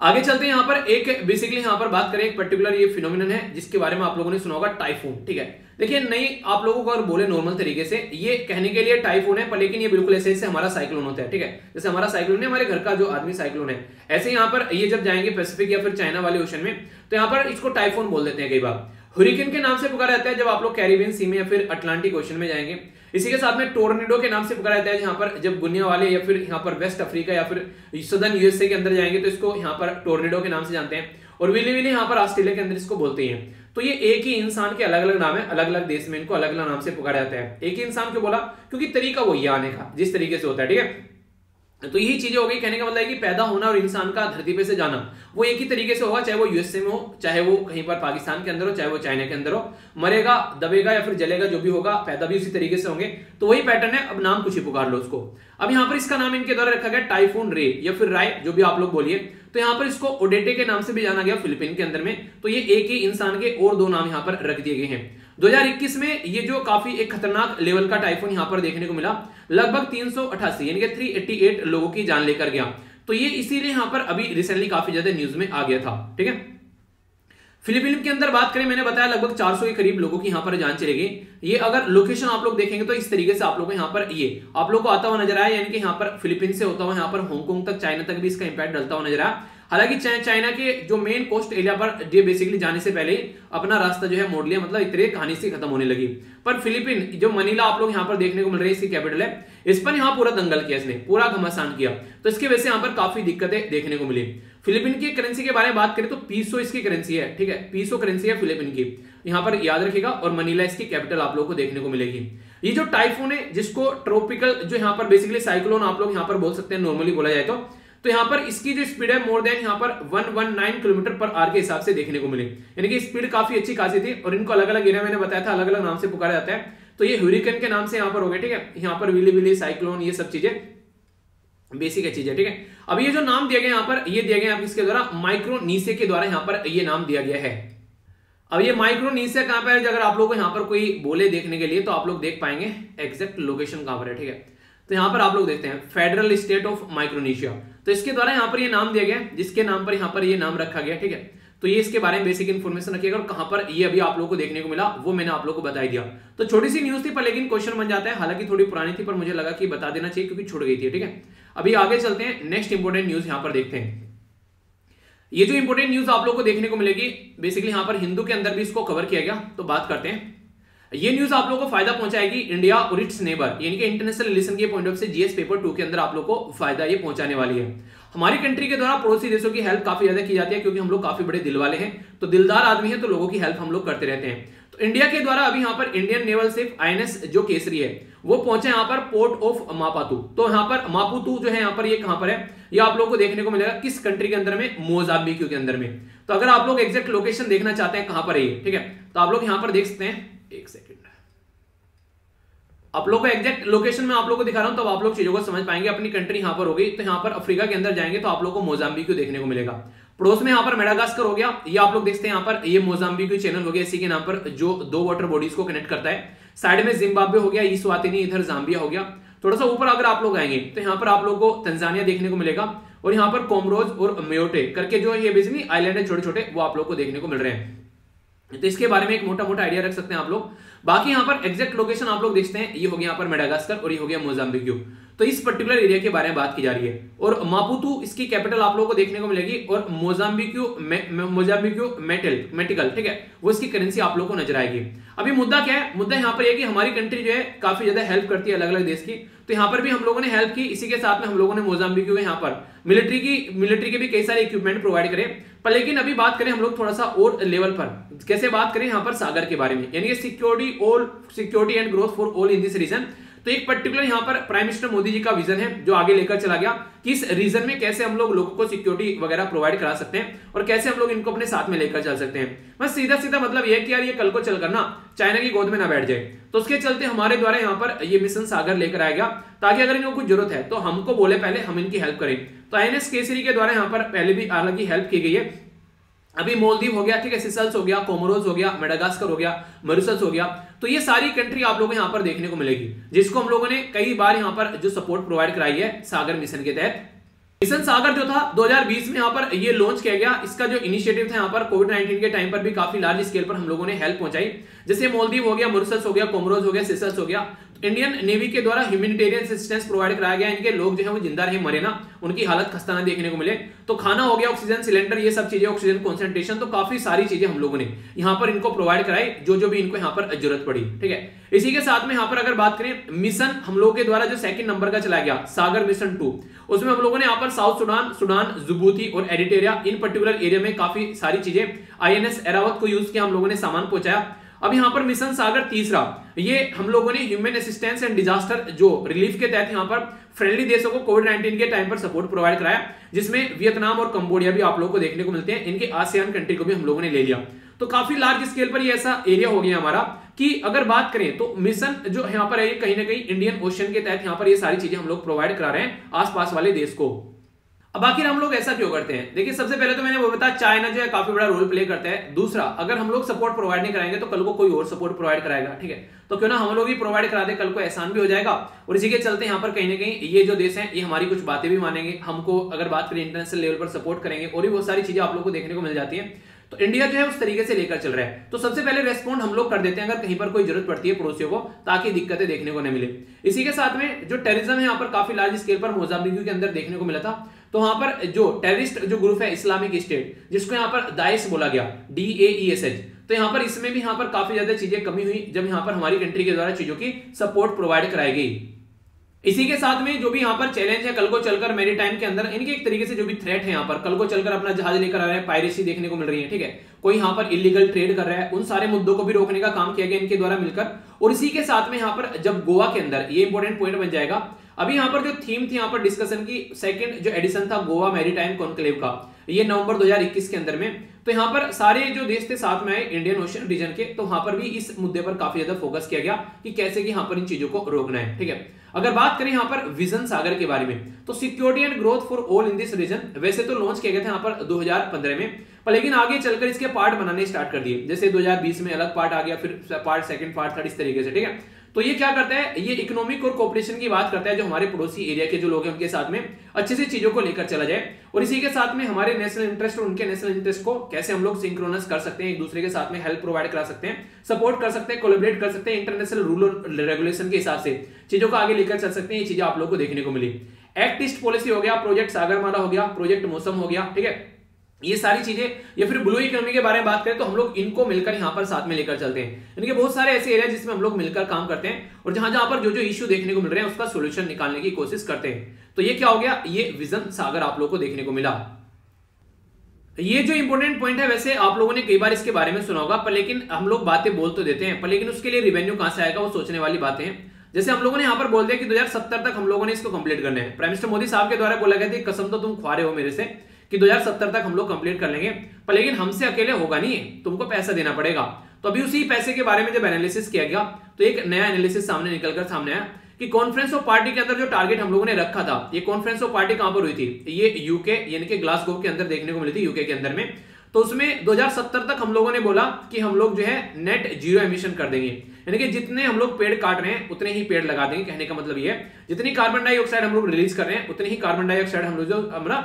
आगे चलते हैं यहाँ पर। एक बेसिकली यहाँ पर बात करें, एक पर्टिकुलर ये फिनोमिनन है, जिसके बारे में आप लोगों ने सुना होगा टाइफून ठीक है? देखिए, नहीं, आप लोगों को अगर बोले नॉर्मल तरीके से, ये कहने के लिए टाइफून है, पर लेकिन ये बिल्कुल ऐसे ऐसे हमारा साइक्लोन होता है, ठीक है? जैसे हमारा साइक्लोन है हमारे घर का जो आदमी साइक्लोन है। ऐसे यहाँ पर ये जब जाएँगे पैसिफिक या फिर चाइना वाले ओशन में तो यहाँ पर इसको टाइफोन बोल देते हैं कई बार। हुरिकेन के नाम से पुकारा जाता है जब आप लोग कैरिबियन सी में या फिर अटलांटिक ओशन में जाएँगे। इसी के साथ में टोर्नेडो के नाम से पुकारा जाता है यहाँ पर जब गुनिया वाले या फिर यहाँ पर वेस्ट अफ्रीका या फिर सदर्न यूएसए के अंदर जाएँगे तो इसको यहाँ पर टोर्नेडो के नाम से जानते हैं। और विली विली यहाँ पर ऑस्ट्रेलिया के अंदर इसको बोलते हैं। तो ये एक ही इंसान के अलग अलग नाम है अलग अलग देश में इनको अलग अलग नाम से पुकारा जाता है। एक ही इंसान क्यों बोला? क्योंकि तरीका वही आने का, जिस तरीके से होता है, ठीक है? तो यही चीज़ें हो गई, कहने का मतलब है कि पैदा होना और इंसान का धरती पे से जाना, वो एक ही तरीके से होगा, चाहे वो यूएसए में हो, चाहे वो कहीं पर पाकिस्तान के अंदर हो, चाहे वो चाइना के अंदर हो, मरेगा, दबेगा या फिर जलेगा, जो भी होगा, पैदा भी उसी तरीके से होंगे। तो वही पैटर्न है, अब नाम कुछ ही पुकार लो उसको। अब यहाँ पर इसका नाम इनके द्वारा रखा गया टाइफून रे या फिर राय, जो भी आप लोग बोलिए। तो यहाँ पर इसको ओडेटे के नाम से भी जाना गया फिलिपीन के अंदर में। तो ये एक ही इंसान के और दो नाम यहाँ पर रख दिए गए हैं। 2021 में ये जो काफ़ी एक खतरनाक लेवल का टाइफून यहाँ पर देखने को मिला, लगभग तीन यानी कि 388 लोगों की जान लेकर गया। तो ये इसीलिए यहाँ पर अभी रिसेंटली काफ़ी ज़्यादा न्यूज़ में आ गया था, ठीक है? फिलीपीन के अंदर बात करें, मैंने बताया लगभग 400 के करीब लोगों की यहाँ पर जान चलेगी। ये अगर लोकेशन आप लोग देखेंगे तो इस तरीके से आप लोग यहाँ पर ये, आप लोग को आता हुआ नज़र आया, यानी कि यहाँ पर फिलीपीन से होता हुआ यहाँ पर हांगकांग तक चाइना तक भी इसका इंपैक्ट डलता हुआ नज़र आया। हालाँकि चाइना के जो मेन कोस्ट एरिया पर ये बेसिकली जाने से पहले अपना रास्ता जो है मोड़ लिया मतलब इतने कहानी से खत्म होने लगी। पर फिलीपीन, जो मनीला आप लोग यहाँ पर देखने को मिल रही है, इसकी कैपिटल है। इस पर यहाँ पूरा दंगल किया इसने, पूरा घमासान किया। तो इसकी वजह से यहाँ पर काफ़ी दिक्कतें देखने को मिली। फिलीपीन की करेंसी के बारे में बात करें तो पीसो इसकी करेंसी है, ठीक है? पीसो करेंसी है फिलीपीन की। यहाँ पर याद रखिएगा और मनीला इसकी कैपिटल आप लोगों को देखने को मिलेगी। ये जो टाइफून है, जिसको ट्रोपिकल जो यहाँ पर बेसिकली साइक्लोन आप लोग यहाँ पर बोल सकते हैं नॉर्मली बोला जाए तो तो यहाँ पर इसकी जो स्पीड है मोर देन यहाँ पर 119 किलोमीटर पर आर के हिसाब से देखने को मिले। यानी कि स्पीड काफ़ी अच्छी खासी थी और इनको अलग अलग एरिया मैंने बताया था अलग अलग नाम से पुकारा जाता है। तो ये ह्यूरिकन के नाम से यहाँ पर हो गए ठीक है? यहाँ पर विली विली साइक्लोन ये सब चीज़ें। बेसिक चीज़ है ठीक है? अब ये जो नाम दिया गया यहाँ पर, ये दिया गया किसके द्वारा माइक्रोनीसे के द्वारा यहाँ पर ये नाम दिया गया है। अब ये माइक्रोनीसिया कहाँ पर है? अगर आप लोग को यहाँ पर कोई बोले देखने के लिए तो आप लोग देख पाएँगे एग्जैक्ट लोकेशन कहाँ पर है, ठीक है? तो यहाँ पर आप लोग देखते हैं फेडरल स्टेट ऑफ़ माइक्रोनेशिया तो इसके द्वारा यहाँ पर ये नाम दिया गया, जिसके नाम पर यहाँ पर ये नाम रखा गया, ठीक है? तो ये इसके बारे में बेसिक इन्फॉर्मेशन रखिएगा, और कहाँ पर ये अभी आप लोगों को देखने को मिला, वो मैंने आप लोगों को बताई दिया। तो छोटी सी न्यूज़ थी, पर लेकिन क्वेश्चन बन जाता है। हालाँकि थोड़ी पुरानी थी, पर मुझे लगा कि बता देना चाहिए, क्योंकि छुट गई थी, ठीक है? अभी आगे चलते हैं नेक्स्ट इंपोर्टेंट न्यूज़ यहाँ पर देखते हैं। ये जो इंपोर्टेंट न्यूज़ आप लोग को देखने को मिलेगी बेसिकली यहाँ पर हिंदू के अंदर भी इसको कवर किया गया तो बात करते हैं। ये न्यूज़ आप लोगों को फ़ायदा पहुंचाएगी इंडिया और इट्स नेबर यानी कि इंटरनेशनल रिलेशन के पॉइंट ऑफ़ से जीएस पेपर टू के अंदर आप लोग को फ़ायदा ये पहुँचाने वाली है। हमारी कंट्री के द्वारा पड़ोसी देशों की हेल्प काफ़ी ज़्यादा की जाती है, क्योंकि हम लोग काफ़ी बड़े दिल वाले हैं। तो दिलदार आदमी है तो लोगों की हेल्प हम लोग करते रहते हैं। इंडिया के द्वारा अभी यहाँ पर इंडियन नेवल सिर्फ़ आईएनएस जो केसरी है, वो पहुँचे यहाँ पर पोर्ट ऑफ़ मापातू। तो यहाँ पर मापुतू जो है, यहाँ पर ये कहाँ पर है? ये आप लोगों को देखने को मिलेगा किस कंट्री के अंदर में? मोजाबिक्यू के अंदर में। तो अगर आप लोग एग्जैक्ट लोकेशन देखना चाहते हैं, कहाँ पर है ठीक है? तो आप लोग यहाँ पर देख सकते हैं, एक सेकेंड आप लोग को एग्जैक्ट लोकेशन में आप लोग को दिखा रहा हूँ तो आप लोग चीज़ों को समझ पाएँगे, अपनी कंट्री यहाँ पर होगी तो यहाँ पर अफ्रीका के अंदर जाएँगे तो आप लोग को मोजाम्बिक देखने को मिलेगा। पड़ोस में यहाँ पर मेडागास्कर हो गया। ये आप लोग देखते हैं यहाँ पर। ये मोजाम्बिक चैनल हो गया इसी के नाम पर, जो दो वाटर बॉडीज को कनेक्ट करता है। साइड में जिम्बाब्वे हो गया ईसवातिनी इधर जाम्बिया हो गया। थोड़ा सा ऊपर अगर आप लोग आएँगे तो यहाँ पर आप लोग को तंजानिया देखने को मिलेगा और यहाँ पर कोमरोज और म्योटे करके जो ये बेसिकली आइलैंड है छोटे छोटे वो आप लोग को देखने को मिल रहे हैं। तो इसके बारे में एक मोटा मोटा आइडिया रख सकते हैं आप लोग। बाकी यहाँ पर एग्जैक्ट लोकेशन आप लोग देखते हैं। ये हो गया यहाँ पर मेडागास्कर और ये हो गया मोजाम्बिक्यू तो इस पर्टिकुलर एरिया के बारे में बात की जा रही है। और मापुतू, इसकी कैपिटल आप लोगों को देखने को मिलेगी। और मोजाम्बिक्यू मोजाम्बिक्यू मेटल, मेटिकल, ठीक है? वो इसकी करेंसी आप लोगों को नज़र आएगी। अभी मुद्दा क्या है? मुद्दा यहाँ पर यह कि हमारी कंट्री जो है काफ़ी ज़्यादा हेल्प करती है अलग अलग देश की। तो यहाँ पर भी हम लोगों ने हेल्प की, इसी के साथ में हम लोगों ने मोजाम्बिक्यू यहाँ पर। मिलिट्री की मिलिट्री के भी कई सारे इक्विपमेंट प्रोवाइड करे। पर लेकिन अभी बात करें हम लोग थोड़ा सा और लेवल पर। कैसे बात करें यहाँ पर सागर के बारे में? यानी security all security and growth for all in this region तो एक पर्टिकुलर यहाँ पर प्राइम मिनिस्टर मोदी जी का विजन है, जो आगे लेकर चला गया कि इस रीजन में कैसे हम लोग लोगों को सिक्योरिटी वगैरह प्रोवाइड करा सकते हैं और कैसे हम लोग इनको अपने साथ में लेकर चल सकते हैं। बस सीधा सीधा मतलब यह कि यार ये कल को चल करना चाइना की गोद में ना बैठ जाए। तो उसके चलते हमारे द्वारा यहाँ पर ये मिशन सागर लेकर आया गया। ताकि अगर इनको कुछ ज़रूरत है तो हमको बोले पहले हम इनकी हेल्प करें। तो आईएनएस केसरी के द्वारा यहाँ पर पहले भी हालाँकि हेल्प की गई है। अभी मोलदीव हो गया, ठीक है सिसल्स हो गया कोमोरोज हो गया मेडागास्कर हो गया मॉरिशस हो गया। तो ये सारी कंट्री आप लोगों को यहाँ पर देखने को मिलेगी, जिसको हम लोगों ने कई बार यहाँ पर जो सपोर्ट प्रोवाइड कराई है, सागर मिशन के तहत। मिशन सागर जो था 2020 में यहाँ पर ये लॉन्च किया गया। इसका जो इनिशिएटिव था यहाँ पर कोविड 19 के टाइम पर भी काफ़ी लार्ज स्केल पर हम लोगों ने हेल्प पहुंचाई। जैसे मोलदीव हो गया मुरसस हो गया कोमरोज हो गया सिसल्स हो गया। इंडियन नेवी के द्वारा ह्यूमैनिटेरियन असिस्टेंस प्रोवाइड कराया गया। इनके लोग जो है वो ज़िंदा रहे, मरे ना। उनकी हालत खस्ता ना देखने को मिले। तो खाना हो गया ऑक्सीजन सिलेंडर ये सब चीज़ें ऑक्सीजन कॉन्सेंट्रेशन तो काफ़ी सारी चीज़ें हम लोगों ने यहाँ पर इनको प्रोवाइड कराई, जो जो भी इनको यहाँ पर ज़रूरत पड़ी, ठीक है? इसी के साथ में यहाँ पर अगर बात करें मिशन हम लोग के द्वारा जो सेकंड नंबर का चलाया गया, सागर मिशन टू उसमें हम लोगों ने यहाँ पर साउथ सुडान सुडान जुबूती और एडिटेरिया इन पर्टिकुलर एरिया में काफ़ी सारी चीज़ें आईएनएस एरावत को यूज़ किया, हम लोगों ने सामान पहुँचाया। अब यहाँ पर मिशन सागर तीसरा। ये हम लोगों ने ह्यूमन असिस्टेंस एंड डिजास्टर जो रिलीफ के तहत यहाँ पर फ्रेंडली देशों को कोविड 19 के टाइम पर सपोर्ट प्रोवाइड कराया, जिसमें वियतनाम और कंबोडिया भी आप लोगों को देखने को मिलते हैं। इनके आसियान कंट्री को भी हम लोगों ने ले लिया। तो काफ़ी लार्ज स्केल पर ये ऐसा एरिया हो गया हमारा कि अगर बात करें तो मिशन जो यहाँ पर है कहीं ना कहीं इंडियन ओशन के तहत यहाँ पर ये सारी चीज़ें हम लोग प्रोवाइड करा रहे हैं आसपास वाले देश को। अब आखिर हम लोग ऐसा क्यों करते हैं? देखिए, सबसे पहले तो मैंने वो बताया चाइना जो है, काफ़ी बड़ा रोल प्ले करता है। दूसरा, अगर हम लोग सपोर्ट प्रोवाइड नहीं कराएँगे तो कल को कोई और सपोर्ट प्रोवाइड कराएगा, ठीक है? तो क्यों ना हम लोग ही प्रोवाइड करा दे, कल को एहसान भी हो जाएगा। और इसी के चलते यहाँ पर कहीं ना कहीं ये जो देश है, ये हमारी कुछ बातें भी मानेंगे। हमको अगर बात करें इंटरनेशनल लेवल पर सपोर्ट करेंगे, और भी बहुत सारी चीज़ें आप लोग को देखने को मिल जाती है। तो इंडिया जो है, उस तरीके से लेकर चल रहा है। तो सबसे पहले रेस्पॉन्ड हम लोग कर देते हैं, अगर कहीं पर कोई ज़रूरत पड़ती है पड़ोसियों को, ताकि दिक्कतें देखने को न मिले। इसी के साथ में जो टेररिज्म है, यहाँ पर काफ़ी लार्ज स्केल पर मोजाम्बिक के अंदर देखने को मिला था। तो वहाँ पर जो टेररिस्ट जो ग्रुप है इस्लामिक स्टेट जिसको यहाँ पर दाइस बोला गया डी ए एस एच तो यहाँ पर इसमें भी यहाँ पर काफ़ी ज़्यादा चीज़ें कमी हुई, जब यहाँ पर हमारी कंट्री के द्वारा चीज़ों की सपोर्ट प्रोवाइड कराई गई। इसी के साथ में जो भी यहाँ पर चैलेंज है, कल को चलकर मेरी टाइम के अंदर, इनके एक तरीके से जो भी थ्रेट है यहाँ पर, कल को चलकर अपना जहाज़ लेकर आ रहे हैं पायरेसी देखने को मिल रही है, ठीक है? कोई यहाँ पर इलीगल ट्रेड कर रहा है, उन सारे मुद्दों को भी रोकने का काम किया गया इनके द्वारा मिलकर। और इसी के साथ में यहाँ पर जब गोवा के अंदर, ये इंपॉर्टेंट पॉइंट बन जाएगा अभी यहाँ पर जो थीम थी, यहाँ पर डिस्कशन की सेकंड जो एडिशन था, गोवा मैरीटाइम कॉन्क्लेव का, ये नवंबर 2021 के अंदर में। तो यहाँ पर सारे जो देश थे, साथ में आए इंडियन ओशन रीजन के तो वहाँ पर भी इस मुद्दे पर काफ़ी ज़्यादा फोकस किया गया कि कैसे कि यहाँ पर इन चीज़ों को रोकना है, ठीक है? अगर बात करें यहाँ पर विजन सागर के बारे में तो security and growth for all in this region वैसे तो लॉन्च किया गया था यहाँ पर 2015 में, पर लेकिन आगे चलकर इसके पार्ट बनाने स्टार्ट कर दिए। जैसे 2020 में अलग पार्ट आ गया, फिर पार्ट सेकंड पार्ट थर्ड इस तरीके से, ठीक है? तो ये क्या करता है? ये इकोनॉमिक और कॉपरेशन की बात करता है जो हमारे पड़ोसी एरिया के जो लोग हैं, उनके साथ में अच्छे से चीज़ों को लेकर चला जाए। और इसी के साथ में हमारे नेशनल इंटरेस्ट और उनके नेशनल इंटरेस्ट को कैसे हम लोग सिंक्रोनस कर सकते हैं, एक दूसरे के साथ में हेल्प प्रोवाइड करा सकते हैं सपोर्ट कर सकते हैं कोलेबरेट कर सकते हैं इंटरनेशनल रूल और रेगुलेशन के हिसाब से, चीज़ों को आगे लेकर चल सकते हैं, ये चीज़ें आप लोग को देखने को मिली। एक्ट ईस्ट पॉलिसी हो गया प्रोजेक्ट सागरमाला हो गया प्रोजेक्ट मौसम हो गया, ठीक है? ये सारी चीज़ें, या फिर ब्लू इकोनॉमी के बारे में बात करें तो हम लोग इनको मिलकर यहाँ पर साथ में लेकर चलते हैं। इनके बहुत सारे ऐसे एरिया जिसमें हम लोग मिलकर काम करते हैं और जहाँ जहाँ पर जो जो इश्यू देखने को मिल रहे हैं, उसका सोल्यूशन निकालने की कोशिश करते हैं। तो ये क्या हो गया? ये विजन सागर आप लोग को देखने को मिला। ये जो इंपॉर्टेंट पॉइंट है, वैसे आप लोगों ने कई बार इसके बारे में सुना होगा, पर लेकिन हम लोग बातें बोल तो देते हैं, पर लेकिन उसके लिए रिवेन्यू कहाँ से आएगा, वो सोचने वाली बातें हैं। जैसे हम लोगों ने यहाँ पर बोल दिया कि 2070 तक हम लोगों ने इसको कंप्लीट करना है। प्राइम मिनिस्टर मोदी साहब के द्वारा बोला गया था कसम तो तुम खुआरे हो मेरे से कि 2070 तक हम लोग कंप्लीट कर लेंगे। पर लेकिन हमसे अकेले होगा नहीं तुमको पैसा देना पड़ेगा। तो अभी उसी पैसे के बारे में जब एनालिसिस किया गया तो एक नया एनालिसिस सामने निकलकर सामने आया कि कॉन्फ्रेंस ऑफ़ पार्टी के अंदर जो टारगेट हम लोगों ने रखा था, ये कॉन्फ्रेंस ऑफ़ पार्टी कहाँ पर हुई थी? ये यूके यानी कि ग्लासगो के अंदर देखने को मिली थी यूके के अंदर में। तो उसमें 2070 तक हम लोगों ने बोला कि हम लोग जो है नेट ज़ीरो एमिशन कर देंगे। यानी कि जितने हम लोग पेड़ काट रहे हैं, उतने ही पेड़ लगा देंगे, कहने का मतलब ये है। जितनी कार्बन डाइऑक्साइड हम लोग रिलीज़ कर रहे हैं, उतनी ही कार्बन डाइऑक्साइड हम लोग जो, हमारा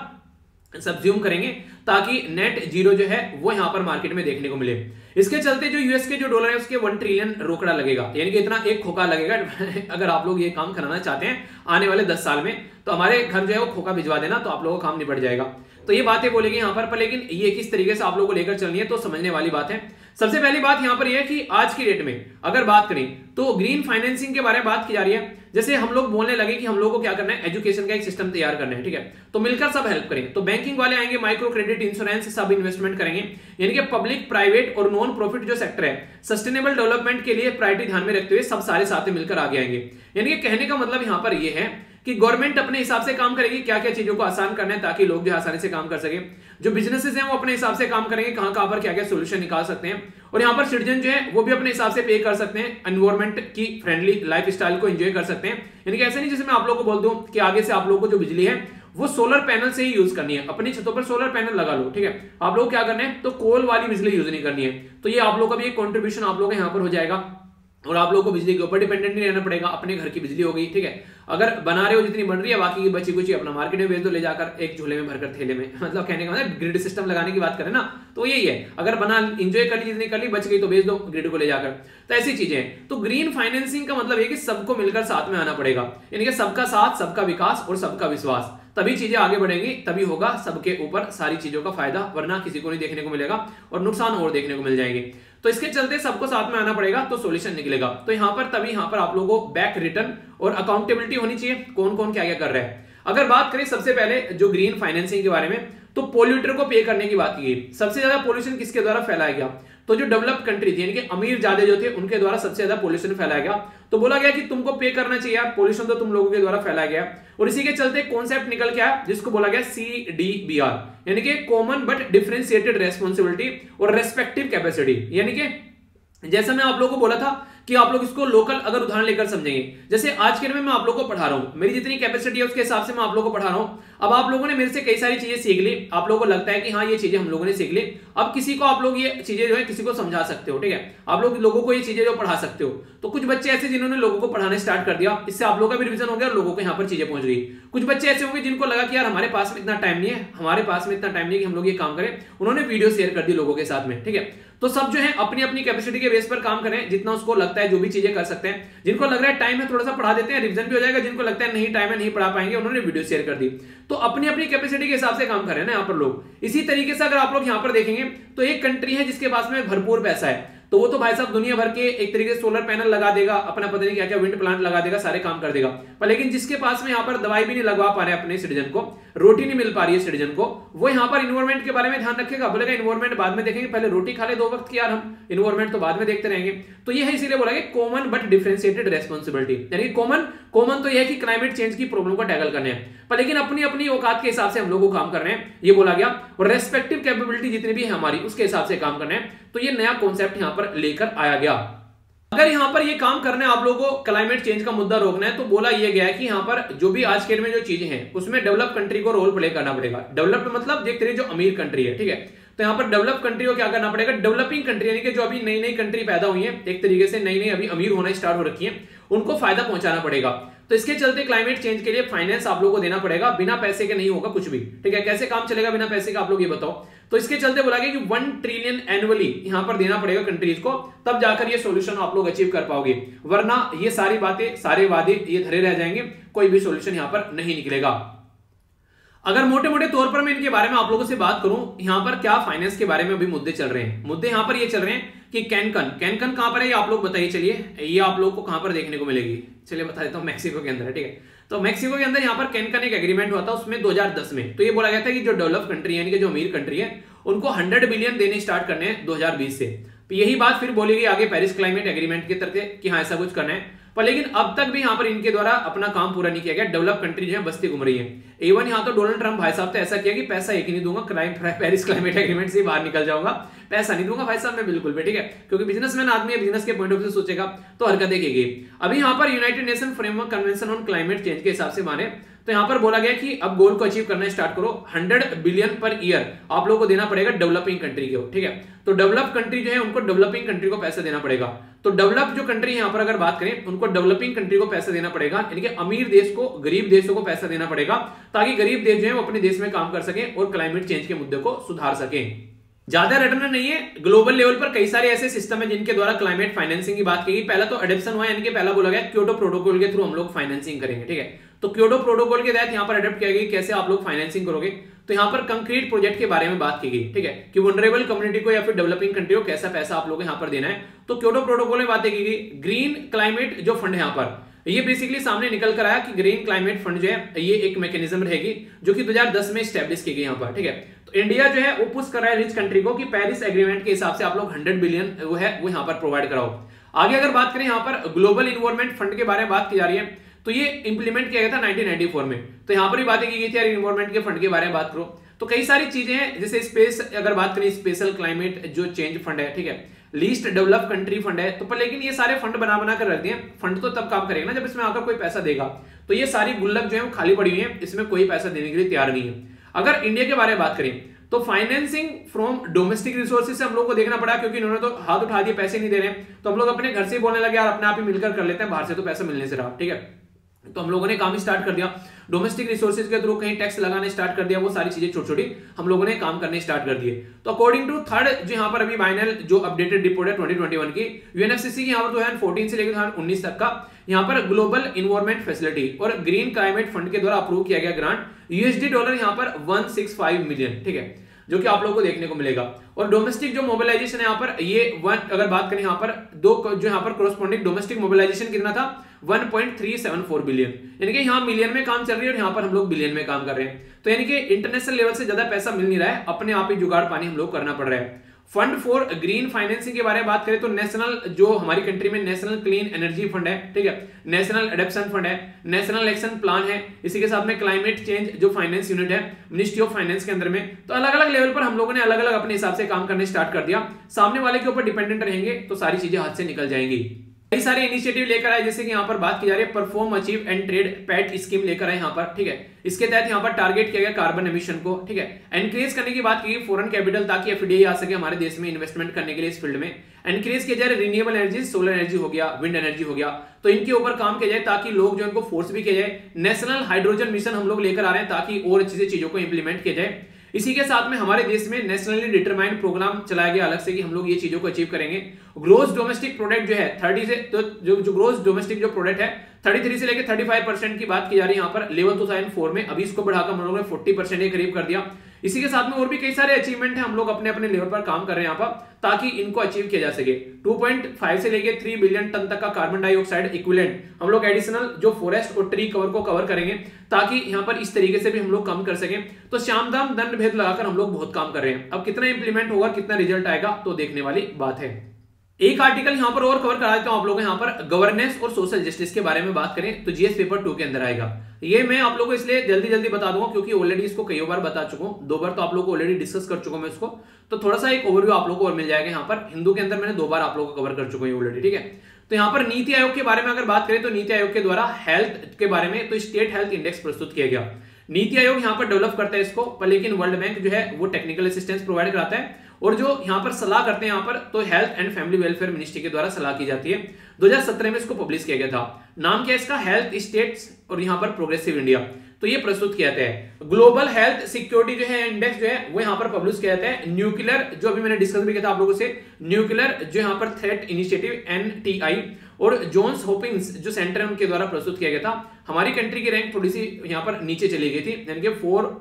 सब्ज्यूम करेंगे ताकि नेट ज़ीरो जो है वो यहाँ पर मार्केट में देखने को मिले। इसके चलते जो यूएस के जो डॉलर है उसके वन ट्रिलियन रोकड़ा लगेगा। यानी कि इतना एक खोखा लगेगा [LAUGHS] अगर आप लोग ये काम कराना चाहते हैं आने वाले दस साल में तो हमारे घर जो है वो खोखा भिजवा देना तो आप लोगों का काम निपट जाएगा। तो ये बातें बोलेगी यहाँ पर, पर लेकिन ये किस तरीके से आप लोगों को लेकर चलनी है तो समझने वाली बात है। सबसे पहली बात यहाँ पर यह है कि आज की डेट में अगर बात करें तो ग्रीन फाइनेंसिंग के बारे में बात की जा रही है। जैसे हम लोग बोलने लगे कि हम लोग को क्या करना है? एजुकेशन का एक सिस्टम तैयार करना है, ठीक है? तो मिलकर सब हेल्प करें। तो बैंकिंग वाले आएँगे माइक्रो क्रेडिट इंश्योरेंस सब इन्वेस्टमेंट करेंगे। यानी कि पब्लिक प्राइवेट और नॉन प्रॉफिट जो सेक्टर है सस्टेनेबल डेवलपमेंट के लिए प्रायोरिटी ध्यान में रखते हुए सब सारे साथ मिलकर आगे आएँगे। यानी कि कहने का मतलब यहाँ पर यह है कि गवर्नमेंट अपने हिसाब से काम करेगी क्या क्या चीज़ों को आसान करना है ताकि लोग जो आसानी से काम कर सके। जो बिजनेसेस हैं, वो अपने हिसाब से काम करेंगे कहाँ कहाँ पर क्या क्या सोल्यूशन निकाल सकते हैं। और यहाँ पर सिटीजन जो है, वो भी अपने हिसाब से पे कर सकते हैं एनवायरमेंट की फ्रेंडली लाइफ स्टाइल को एंजॉय कर सकते हैं। यानी कि ऐसे नहीं जैसे मैं आप लोग को बोल दूँ कि आगे से आप लोगों को जो बिजली है, वो सोलर पैनल से ही यूज़ करनी है। अपनी छतों पर सोलर पैनल लगा लो, ठीक है? आप लोग क्या करना है? तो कोल वाली बिजली यूज़ नहीं करनी है। तो ये आप लोग का भी एक कॉन्ट्रीब्यूशन आप लोग का यहाँ पर हो जाएगा। और आप लोगों को बिजली के ऊपर डिपेंडेंट नहीं रहना पड़ेगा, अपने घर की बिजली हो गई, ठीक है? अगर बना रहे हो जितनी बन रही है, बाकी की बची कुछ अपना मार्केट में भेज दो, ले जाकर एक झूले में भरकर थैले में। [LAUGHS] मतलब कहने का मतलब ग्रिड सिस्टम लगाने की बात करें ना तो यही है। अगर बना इंजॉय कर ली, जितनी कर ली, बच गई तो भेज दो ग्रिड को ले जाकर। तो ऐसी चीज़ें तो ग्रीन फाइनेंसिंग का मतलब है कि सबको मिलकर साथ में आना पड़ेगा। यानी कि सबका साथ, सबका विकास और सबका विश्वास। तभी चीज़ें आगे बढ़ेंगी, तभी होगा सबके ऊपर सारी चीज़ों का फ़ायदा, वरना किसी को नहीं देखने को मिलेगा और नुकसान और देखने को मिल जाएँगे। तो इसके चलते सबको साथ में आना पड़ेगा तो सोल्यूशन निकलेगा। तो यहाँ पर, तभी यहाँ पर आप लोगों को बैक रिटर्न और अकाउंटेबिलिटी होनी चाहिए कौन कौन क्या क्या कर रहे हैं। अगर बात करें सबसे पहले जो ग्रीन फाइनेंसिंग के बारे में तो पोल्यूटर को पे करने की बात की सबसे ज़्यादा पोल्यूशन किसके द्वारा फैलाया गया? तो जो डेवलप कंट्री थी, यानी कि अमीर ज़्यादा जो थे, उनके द्वारा सबसे ज़्यादा पोल्यूशन फैलाया गया। तो बोला गया कि तुमको पे करना चाहिए पोल्यूशन तो तुम लोगों के द्वारा फैलाया गया। और इसी के चलते कॉन्सेप्ट निकल के आया, जिसको बोला गया सी डी बी आर यानी कि कॉमन बट डिफ्रेंशिएटेड रेस्पॉन्सिबिलिटी और रेस्पेक्टिव कैपेसिटी यानी कि जैसा मैं आप लोगों को बोला था कि आप लोग इसको लोकल अगर उदाहरण लेकर समझेंगे। जैसे आज के में मैं आप लोग को पढ़ा रहा हूँ। मेरी जितनी कैपेसिटी है, उसके हिसाब से मैं आप लोगों को पढ़ा रहा हूँ। अब आप लोगों ने मेरे से कई सारी चीज़ें सीख ली। आप लोगों को लगता है कि हाँ ये चीज़ें हम लोगों ने सीख ली। अब किसी को आप लोग ये चीज़ें जो है, किसी को समझा सकते हो, ठीक है? आप लोग लोगों को ये चीज़ें जो पढ़ा सकते हो। तो कुछ बच्चे ऐसे जिन्होंने लोगों को पढ़ाने स्टार्ट कर दिया, इससे आप लोगों का भी रिविजन हो गया और लोगों को यहाँ पर चीज़ें पहुँच गई। कुछ बच्चे ऐसे होंगे जिनको लगा कि यार, हमारे पास में इतना टाइम नहीं है, हमारे पास में इतना टाइम नहीं है कि हम लोग ये काम करें। उन्होंने वीडियो शेयर कर दी लोगों के साथ में, ठीक है? तो सब जो है अपनी अपनी कैपेसिटी के बेस पर काम करें जितना उसको लगता है, जो भी चीज़ें कर सकते हैं। जिनको लग रहा है टाइम है, थोड़ा सा पढ़ा देते हैं रिविजन भी हो जाएगा। जिनको लगता है नहीं टाइम है, नहीं पढ़ा पाएँगे, उन्होंने वीडियो शेयर कर दी। तो अपनी अपनी कैपेसिटी के हिसाब से काम कर ना यहाँ पर लोग। इसी तरीके से अगर आप लोग यहाँ पर देखेंगे तो एक कंट्री है जिसके पास में भरपूर पैसा है। तो वो तो भाई साहब दुनिया भर के एक तरीके से सोलर पैनल लगा देगा, अपना पता नहीं क्या क्या विंड प्लांट लगा देगा, सारे काम कर देगा। पर लेकिन जिसके पास में यहाँ पर दवाई भी नहीं लगवा पा रहे अपने सिटीजन को रोटी नहीं मिल पा रही है सिटीजन को। वो यहाँ पर इन्वायरमेंट के बारे में ध्यान रखेगा। बोलेगा इन्वायरमेंट बाद में देखेंगे। पहले रोटी खा ले दो वक्त की यार हम। इन्वायरमेंट तो बाद में देखते रहेंगे। तो ये है इसीलिए बोला कॉमन बट डिफ्रेंशिएटेड रेस्पॉन्सिबिलिटी यानी कॉमन कॉमन तो यह है कि क्लाइमेट चेंज की प्रॉब्लम को टैकल करने पर लेकिन अपनी अपनी औकात के हिसाब से हम लोग को काम करने हैं। ये बोला गया, और रेस्पेक्टिव कैपेबिलिटी जितनी भी है हमारी, उसके हिसाब से काम करने हैं। तो ये नया कॉन्सेप्ट यहाँ पर लेकर आया गया। अगर यहाँ पर ये काम करना है आप लोगों को क्लाइमेट चेंज का मुद्दा रोकना है तो बोला यह गया है कि यहाँ पर जो भी आज के में जो चीज़ें हैं, उसमें डेवलप कंट्री को रोल प्ले करना पड़ेगा। डेवलप्ड मतलब देखते रहे जो अमीर कंट्री है, ठीक है? तो यहाँ पर डेवलप कंट्री को क्या करना पड़ेगा? डेवलपिंग कंट्री यानी कि जो अभी नई नई कंट्री पैदा हुई है, एक तरीके से नई नई अभी अमीर होना स्टार्ट हो रखी है, उनको फ़ायदा पहुंचाना पड़ेगा। तो इसके चलते क्लाइमेट चेंज के लिए फाइनेंस आप लोगों को देना पड़ेगा, बिना पैसे के नहीं होगा कुछ भी, ठीक है? कैसे काम चलेगा बिना पैसे का आप लोग ये बताओ। तो इसके चलते बोला गया कि वन ट्रिलियन एनुअली यहाँ पर देना पड़ेगा कंट्रीज़ को, तब जाकर ये सोल्यूशन आप लोग अचीव कर पाओगे। वरना ये सारी बातें, सारे वादे ये धरे रह जाएँगे, कोई भी सोल्यूशन यहाँ पर नहीं निकलेगा। अगर मोटे मोटे तौर पर मैं इनके बारे में आप लोगों से बात करूँ, यहाँ पर क्या फाइनेंस के बारे में अभी मुद्दे चल रहे हैं? मुद्दे यहाँ पर ये चल रहे हैं कि कैनकन कैनकन कहाँ पर है ये आप लोग बताइए, चलिए। ये आप लोग को कहाँ पर देखने को मिलेगी? चलिए बता देता हूँ मैक्सिको के अंदर है, ठीक है। तो मेक्सिको के अंदर यहाँ पर कैनकन एक एग्रीमेंट हुआ था उसमें 2010 में। तो ये बोला गया था कि जो डेवलप कंट्री यानी कि जो अमीर कंट्री है, उनको 100 बिलियन देने स्टार्ट करने हैं 2020 से। तो यही बात फिर बोली गई आगे पेरिस क्लाइमेट एग्रीमेंट के तरह कि हाँ ऐसा कुछ करना है। पर लेकिन अब तक भी यहाँ पर इनके द्वारा अपना काम पूरा नहीं किया गया। डेवलप कंट्री जो है, बस्ती घूम रही है। इवन यहाँ तो डोनाल्ड ट्रंप भाई साहब तो ऐसा किया कि पैसा एक ही नहीं दूँगा क्लाइम पेरिस क्लाइमेट एग्रीमेंट से बाहर निकल जाऊँगा। पैसा नहीं दूँगा भाई साहब मैं बिल्कुल भी, ठीक है? क्योंकि बिजनेसमैन आदमी बिज़नेस के पॉइंट ऑफ़ व्यू सोचेगा तो हरकत देखेगी। अभी यहाँ पर united nation framework convention on climate change के हिसाब से माने तो यहाँ पर बोला गया कि अब गोल को अचीव करना स्टार्ट करो 100 बिलियन पर ईयर आप लोगों को देना पड़ेगा डेवलपिंग कंट्री को, ठीक है? तो डेवलप कंट्री जो है, उनको डेवलपिंग कंट्री को पैसा देना पड़ेगा। तो डेवलप जो कंट्री यहाँ पर अगर बात करें, उनको डेवलपिंग कंट्री को पैसा देना पड़ेगा, यानी कि अमीर देश को, गरीब देशों को पैसा देना पड़ेगा, ताकि गरीब देश जो है, वो अपने देश में काम कर सके और क्लाइमेट चेंज के मुद्दे को सुधार सके। ज़्यादा रिटर्न नहीं है ग्लोबल लेवल पर कई सारे ऐसे सिस्टम है जिनके द्वारा क्लाइमेट फाइनेंसिंग की बात की गई। पहला तो एडेप्शन हुआ, यानी कि पहला बोला गया क्योटो प्रोटोकॉल के थ्रू हम लोग फाइनेंसिंग करेंगे, ठीक है? तो क्योटो प्रोटोकॉल के तहत यहाँ पर अडेप्ट किया गया कैसे आप लोग फाइनेंसिंग करोगे। तो यहाँ पर कंक्रीट प्रोजेक्ट के बारे में बात की गई, ठीक है? कि वनरेबल कम्युनिटी को या फिर डेवलपिंग कंट्री को कैसा पैसा आप लोग यहाँ पर देना है? तो क्योटो प्रोटोकॉल में बातें की गई ग्रीन क्लाइमेट जो फंड है यहाँ पर। ये बेसिकली सामने निकल कर आया कि ग्रीन क्लाइमेट फंड जो है, ये एक मैकेनिज्म रहेगी, जो कि 2010 में स्टेब्लिश की गई यहाँ पर, ठीक है? तो इंडिया जो है, वो पुश कर रहा है रिच कंट्री को कि पेरिस एग्रीमेंट के हिसाब से आप लोग 100 बिलियन वो है, वो यहाँ पर प्रोवाइड कराओ। आगे अगर बात करें यहाँ पर ग्लोबल इन्वायरमेंट फंड के बारे में बात की जा रही है तो ये इंप्लीमेंट किया गया था 1994 में। तो यहाँ पर भी बातें की गई थी यार इन्वायरमेंट के फंड के बारे में बात करो। तो कई सारी चीज़ें हैं, जैसे स्पेस अगर बात करें स्पेशल क्लाइमेट जो चेंज फंड है, ठीक है? लीस्ट डेवलप कंट्री फंड है तो पर लेकिन ये सारे फंड बना बना कर रख दिए। फंड तो तब काम करेगा ना जब इसमें आकर कोई पैसा देगा। तो ये सारी गुल्लक जो है वो खाली पड़ी हुई है, इसमें कोई पैसा देने के लिए तैयार नहीं है। अगर इंडिया के बारे में बात करें तो फाइनेंसिंग फ्रॉम डोमेस्टिक रिसोर्सेज से हम लोग को देखना पड़ा क्योंकि इन्होंने तो हाथ उठा दिए, पैसे नहीं दे रहे तो हम लोग अपने घर से ही बोलने लगे, यार, अपने आप ही मिलकर कर लेते हैं, बाहर से तो पैसा मिलने से रहा। ठीक है? तो हम लोगों ने काम स्टार्ट कर दिया। डोमेस्टिक रिसोर्सेज के थ्रू कहीं टैक्स लगाने स्टार्ट कर दिया, वो सारी चीज़ें छोटी छोटी हम लोगों ने काम करने स्टार्ट कर दिए। तो अकॉर्डिंग टू थर्ड जो यहाँ पर अभी फाइनल जो अपडेटेड रिपोर्ट है 2021 की यूएनएफसीसी यहाँ पर 2014 से लेकर 2019 तक का। यहाँ पर ग्लोबल इन्वायरमेंट फैसिलिटी और ग्रीन क्लाइमेट फंड के द्वारा अप्रूव किया गया ग्रांट यूएसडी डॉलर यहाँ पर वन मिलियन ठीक है? जो कि आप लोगों को देखने को मिलेगा। और डोमेस्टिक जो मोबिलाइजेशन है यहाँ पर, ये वन अगर बात करें यहाँ पर, दो जो यहाँ पर कोरोस्पोंडिंग डोमेस्टिक मोबिलाइजेशन कितना था? 1.374 बिलियन यानी कि यहाँ मिलियन में काम चल रही है और यहाँ पर हम लोग बिलियन में काम कर रहे हैं। तो यानी कि इंटरनेशनल लेवल से ज़्यादा पैसा मिल नहीं रहा है, अपने आप ही जुगाड़ पानी हम लोग करना पड़ रहा है। फंड फॉर ग्रीन फाइनेंसिंग के बारे में बात करें तो नेशनल जो हमारी कंट्री में नेशनल क्लीन एनर्जी फंड है, ठीक है? नेशनल एडेप्शन फंड है नेशनल एक्शन प्लान है, इसी के साथ में क्लाइमेट चेंज जो फाइनेंस यूनिट है मिनिस्ट्री ऑफ़ फाइनेंस के अंदर में। तो अलग अलग लेवल पर हम लोगों ने अलग अलग अपने हिसाब से काम करने स्टार्ट कर दिया। सामने वाले के ऊपर डिपेंडेंट रहेंगे तो सारी चीज़ें हाथ से निकल जाएँगी। कई सारे इनिशिएटिव लेकर आए, जैसे कि यहाँ पर बात की जा रही है perform achieve and trade PAT scheme लेकर आए यहाँ पर, ठीक है? इसके तहत यहाँ पर टारगेट किया गया कार्बन एमिशन को, ठीक है? एनकरेज करने की बात की फॉरेन कैपिटल ताकि एफडीआई आ सके हमारे देश में इन्वेस्टमेंट करने के लिए इस फ़ील्ड में। एनकरेज किया जाए रिन्यूएबल एनर्जी सोलर एनर्जी हो गया विंड एनर्जी हो गया। तो इनके ऊपर काम किया जाए ताकि लोग जो इनको फोर्स भी किया जाए। नेशनल हाइड्रोजन मिशन हम लोग लेकर आ रहे हैं ताकि और अच्छी से चीज़ों को इंप्लीमेंट किया जाए। इसी के साथ में हमारे देश में नेशनली डिटरमाइंड प्रोग्राम चलाया गया, अलग से कि हम लोग ये चीज़ों को अचीव करेंगे। ग्रोस डोमेस्टिक प्रोडक्ट जो है थर्टी से तो जो जो ग्रोस डोमेस्टिक जो प्रोडक्ट है थर्टी थ्री से लेकर थर्टी फाइव परसेंट की बात की जा रही है यहाँ पर लेवल टू थाउज़ेंड फोर में। अभी इसको बढ़ाकर हम लोगों ने फोर्टी परसेंट के करीब कर दिया। इसी के साथ में और भी कई सारे अचीवमेंट है, हम लोग अपने अपने लेवल पर काम कर रहे हैं यहाँ पर, ताकि इनको अचीव किया जा सके। 2.5 से लेके 3 बिलियन टन तक का कार्बन डाइऑक्साइड इक्विलेंट हम लोग एडिशनल जो फॉरेस्ट और ट्री कवर को कवर करेंगे, ताकि यहाँ पर इस तरीके से भी हम लोग कम कर सके। तो श्यामदाम दंड भेद लगाकर हम लोग बहुत काम कर रहे हैं। अब कितना इंप्लीमेंट होगा, कितना रिज़ल्ट आएगा तो देखने वाली बात है। एक आर्टिकल यहाँ पर और कवर करा देता हूँ आप लोगों यहाँ पर गवर्नेंस और सोशल जस्टिस के बारे में बात करें तो जीएस पेपर टू के अंदर आएगा। ये मैं आप लोगों को इसलिए जल्दी जल्दी बता दूँगा, क्योंकि ऑलरेडी इसको कई बार बता चुका हूँ। दो बार तो आप लोगों को ऑलरेडी डिस्कस कर चुका हूँ मैं इसको। तो थोड़ा सा एक ओवरव्यू आप लोगों को और मिल जाएगा यहाँ पर। हिंदू के अंदर मैंने दो बार आप लोगों को कवर कर चुका हूँ ऑलरेडी ठीक है? तो यहाँ पर नीति आयोग के बारे में अगर बात करें तो नीति आयोग के द्वारा हेल्थ के बारे में तो स्टेट हेल्थ इंडेक्स प्रस्तुत किया गया। नीति आयोग यहाँ पर डेवलप करता है इसको, पर लेकिन वर्ल्ड बैंक जो है, वो टेक्निकल असिस्टेंस प्रोवाइड कराता है। और जो यहाँ पर सलाह करते हैं यहाँ पर तो health and family welfare ministry के द्वारा सलाह की जाती है। 2017 में इसको पब्लिश किया गया था। नाम क्या है इसका? हेल्थ स्टेट्स और यहाँ पर प्रोग्रेसिव इंडिया तो ये प्रस्तुत किया जाता है। ग्लोबल हेल्थ सिक्योरिटी जो है इंडेक्स जो है, वो यहाँ पर पब्लिश किया जाता है। न्यूक्लियर जो अभी मैंने डिस्कस भी किया था आप लोगों से न्यूक्लियर जो यहाँ पर थ्रेट इनिशिएटिव एन और जोन्स होपिंग्स जो सेंटर है, उनके द्वारा प्रस्तुत किया गया था। हमारी कंट्री की रैंक थोड़ी सी यहाँ पर नीचे चली गई थी, यानी कि फोर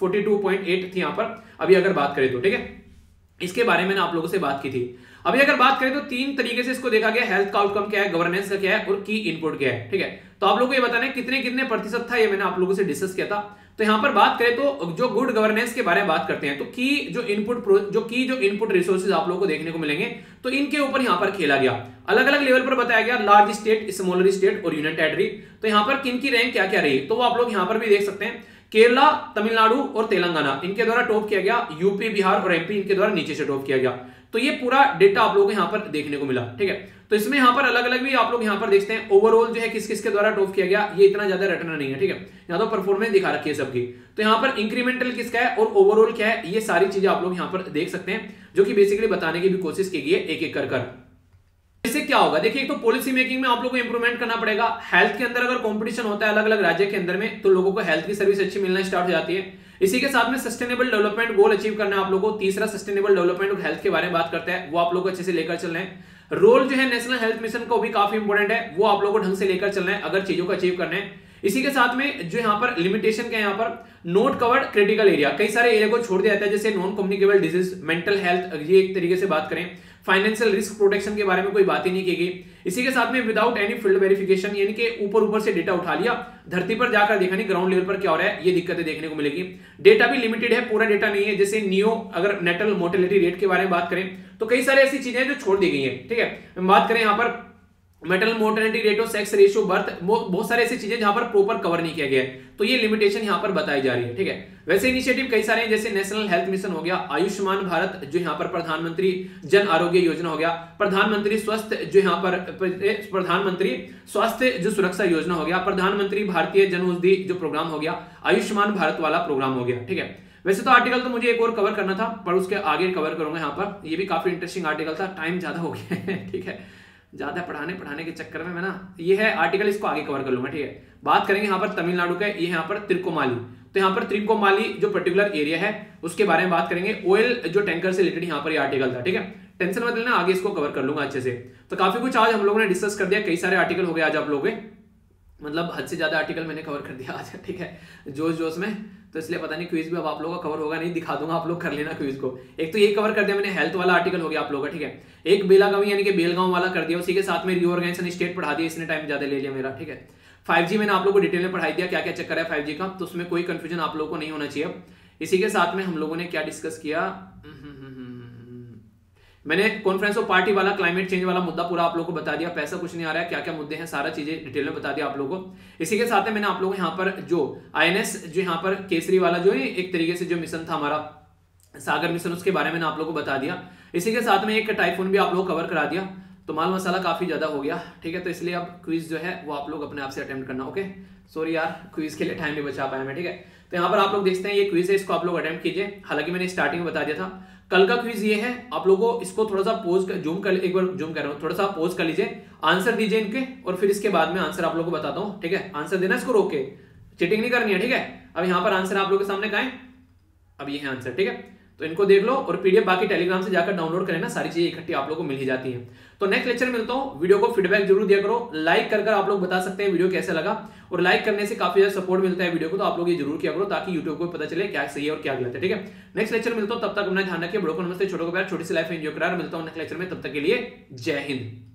फोर्टी टू थी यहाँ पर। अभी अगर बात करें तो ठीक है? इसके बारे में आप लोगों से बात की थी। अभी अगर बात करें तो तीन तरीके से इसको देखा गया हेल्थ का आउटकम क्या है? गवर्नेंस का क्या है? और की इनपुट क्या है? ठीक है? तो आप लोगों को ये बताना है कितने कितने प्रतिशत था ये मैंने आप लोगों से डिस्कस किया था। तो यहाँ पर बात करें तो जो गुड गवर्नेंस के बारे में बात करते हैं तो की जो इनपुट जो की जो इनपुट रिसोर्सेज आप लोगों को देखने को मिलेंगे तो इनके ऊपर यहाँ पर खेला गया। अलग अलग लेवल पर बताया गया लार्ज स्टेट स्मॉलर स्टेट और यूनिट टेरिटरी तो यहाँ पर किन की रैंक क्या क्या रही तो वो आप लोग यहाँ पर भी देख सकते हैं। केरला, तमिलनाडु और तेलंगाना। इनके द्वारा टॉप किया गया, यूपी, बिहार और एमपी इनके द्वारा नीचे से टॉप किया गया। तो ये पूरा डेटा आप लोगों को यहाँ पर देखने को मिला, ठीक है? तो इसमें यहाँ पर अलग अलग भी आप लोग यहाँ पर देखते हैं। ओवरऑल जो है किस किस के द्वारा टॉप किया गया, ये इतना ज़्यादा रटना नहीं है, ठीक है? यहाँ तो परफॉर्मेंस दिखा रखी है सबकी। तो यहाँ पर इंक्रीमेंटल किसका है और ओवरऑल क्या है, ये सारी चीज़ें आप लोग यहाँ पर देख सकते हैं, जो कि बेसिकली बताने की भी कोशिश की गई है एक एक कर कर इससे क्या होगा? देखिए, एक तो पॉलिसी मेकिंग में आप लोगों को इंप्रूवमेंट करना पड़ेगा। हेल्थ के अंदर अगर कंपटीशन होता है अलग अलग राज्य के अंदर में तो लोगों को हेल्थ की सर्विस अच्छी मिलना स्टार्ट हो जाती है। इसी के साथ में सस्टेनेबल डेवलपमेंट गोल अचीव करना आप लोगों को। तीसरा सस्टेनेबल डेवलपमेंट हेल्थ के बारे में बात करते हैं। वो आप लोग अच्छे से लेकर चल रहे हैं। रोल जो है नेशनल हेल्थ मिशन को भी काफ़ी इंपोर्टेंट है। वो आप लोगों को ढंग से लेकर चलना है, अगर चीज़ों को अचीव करना है। इसी के साथ में जो यहाँ पर लिमिटेशन क्या यहाँ पर? नोट कवर्ड क्रिटिकल एरिया कई सारे एरिया को छोड़ दिया जाता है, जैसे non communicable disease mental health ये एक तरीके से बात करें। फाइनेंशियल रिस्क प्रोटेक्शन के बारे में कोई बात ही नहीं की गई। इसी के साथ में विदाउट एनी फ़ील्ड वेरिफिकेशन यानी कि ऊपर ऊपर से डेटा उठा लिया, धरती पर जाकर देखा नहीं ग्राउंड लेवल पर क्या हो रहा है, ये दिक्कतें देखने को मिलेगी। डेटा भी लिमिटेड है, पूरा डेटा नहीं है, जैसे नियो अगर नेटल मोर्टेलिटी रेट के बारे में बात करें तो कई सारी ऐसी चीज़ें जो छोड़ दी गई है, ठीक है? बात करें यहाँ पर metal mortality rate sex ratio birth बहुत सारे ऐसी चीज़ें जहाँ पर प्रॉपर कवर नहीं किया गया है। तो ये लिमिटेशन यहाँ पर बताई जा रही है, ठीक है? वैसे इनिशिएटिव कई सारे हैं, जैसे नेशनल हेल्थ मिशन हो गया, आयुष्मान भारत जो यहाँ पर प्रधानमंत्री जन आरोग्य योजना हो गया, प्रधानमंत्री स्वस्थ जो यहाँ पर, प्रधानमंत्री स्वास्थ्य जो सुरक्षा योजना हो गया, प्रधानमंत्री भारतीय जन औषधि जो प्रोग्राम हो गया, आयुष्मान भारत वाला प्रोग्राम हो गया, ठीक है? वैसे तो आर्टिकल तो मुझे एक और कवर करना था, पर उसके आगे कवर करूँगा यहाँ पर, ये भी काफ़ी इंटरेस्टिंग आर्टिकल था टाइम ज़्यादा हो गया [LAUGHS] ठीक है? ज़्यादा पढ़ाने पढ़ाने के चक्कर में मैं ना, ये है आर्टिकल इसको आगे कवर कर लूँगा, ठीक है? बात करेंगे यहाँ पर तमिलनाडु का, ये यहाँ पर त्रिकोमाली। तो यहाँ पर त्रिकोमाली जो पर्टिकुलर एरिया है, उसके बारे में बात करेंगे। ऑयल जो टैंकर से रिलेटेड यहाँ पर ये आर्टिकल था, ठीक है? टेंशन मत लेना, आगे इसको कवर कर लूँगा अच्छे से। तो काफ़ी कुछ आज हम लोगों ने डिस्कस कर दिया, कई सारे आर्टिकल हो गए आज आप लोगों के। मतलब हद से ज़्यादा आर्टिकल मैंने कवर कर दिया आज ठीक है? जोश जोश में। तो इसलिए पता नहीं क्विज भी अब आप लोगों का कवर होगा नहीं दिखा दूँगा आप लोग कर लेना क्विज को। एक तो ये कवर कर दिया मैंने हेल्थ वाला आर्टिकल हो गया आप लोगों का ठीक है? एक बेलागावी यानी कि बेलगांव वाला कर दिया उसी के साथ में रिओर्गेनाइजेशन स्टेट पढ़ा दिया इसने टाइम ज़्यादा ले लिया मेरा ठीक है? फाइव मैंने आप लोग को डिटेल में पढ़ाई दिया क्या क्या चक्कर है फाइव का तो उसमें कोई कंफ्यूजन आप लोगों को नहीं होना चाहिए इसी के साथ में हम लोगों ने क्या डिस्कस किया? हम्म, हम्म, मैंने कॉन्फ्रेंस ऑफ़ पार्टी वाला क्लाइमेट चेंज वाला मुद्दा पूरा आप लोगों को बता दिया। पैसा कुछ नहीं आ रहा है क्या क्या मुद्दे हैं, सारा चीज़ें डिटेल में बता दिया आप लोगों को। इसी के साथ मैंने आप लोगों को यहाँ पर जो आईएनएस जो यहाँ पर केसरी वाला जो है, एक तरीके से जो मिशन था हमारा, सागर मिशन उसके बारे में आप लोगों को बता दिया। इसी के साथ में एक टाइफोन भी आप लोग कवर करा दिया। तो माल मसाला काफ़ी ज़्यादा हो गया, ठीक है? तो इसलिए अब क्विज जो है, वो आप लोग अपने आप से अटेम्प्ट करना ओके सॉरी यार क्विज के लिए टाइम नहीं बचा पाया मैं, ठीक है? तो यहाँ पर आप लोग देखते हैं, ये क्विज है, इसको आप लोग अटेम्प्ट कीजिए। हालाँकि मैंने स्टार्टिंग में बता दिया था। कल का क्विज ये है आप लोगों इसको थोड़ा सा पोज कर, जूम कर एक बार जूम कर रहा हूँ थोड़ा सा पोज कर लीजिए आंसर दीजिए इनके और फिर इसके बाद में आंसर आप लोगों को बताता हूँ ठीक है? आंसर देना इसको रोके चिटिंग नहीं करनी है ठीक है? अब यहाँ पर आंसर आप लोगों के सामने का अब ये है आंसर ठीक है? तो इनको देख लो और पीडीएफ बाकी टेलीग्राम से जाकर डाउनलोड करें ना सारी चीज़ें इकट्ठी आप लोगों को मिल ही जाती हैं। तो नेक्स्ट लेक्चर में मिलता हूँ। वीडियो को फीडबैक ज़रूर दिया करो। लाइक कर कर आप लोग बता सकते हैं वीडियो कैसे लगा। और लाइक करने से काफ़ी ज़्यादा सपोर्ट मिलता है वीडियो को तो आप लोग ये ज़रूर किया करो ताकि यूट्यूब को पता चले क्या सही है और क्या गलत है, ठीक है? नेक्स्ट लेक्चर मिलता हूँ। तब तक अपना ध्यान रखिए। बड़ों को नमस्ते, छोटों को प्यार, छोटी सी लाइफ एंजॉय करा मिलता हूँ नेक्स्ट लेक्चर में। तब तक के लिए जय हिंद।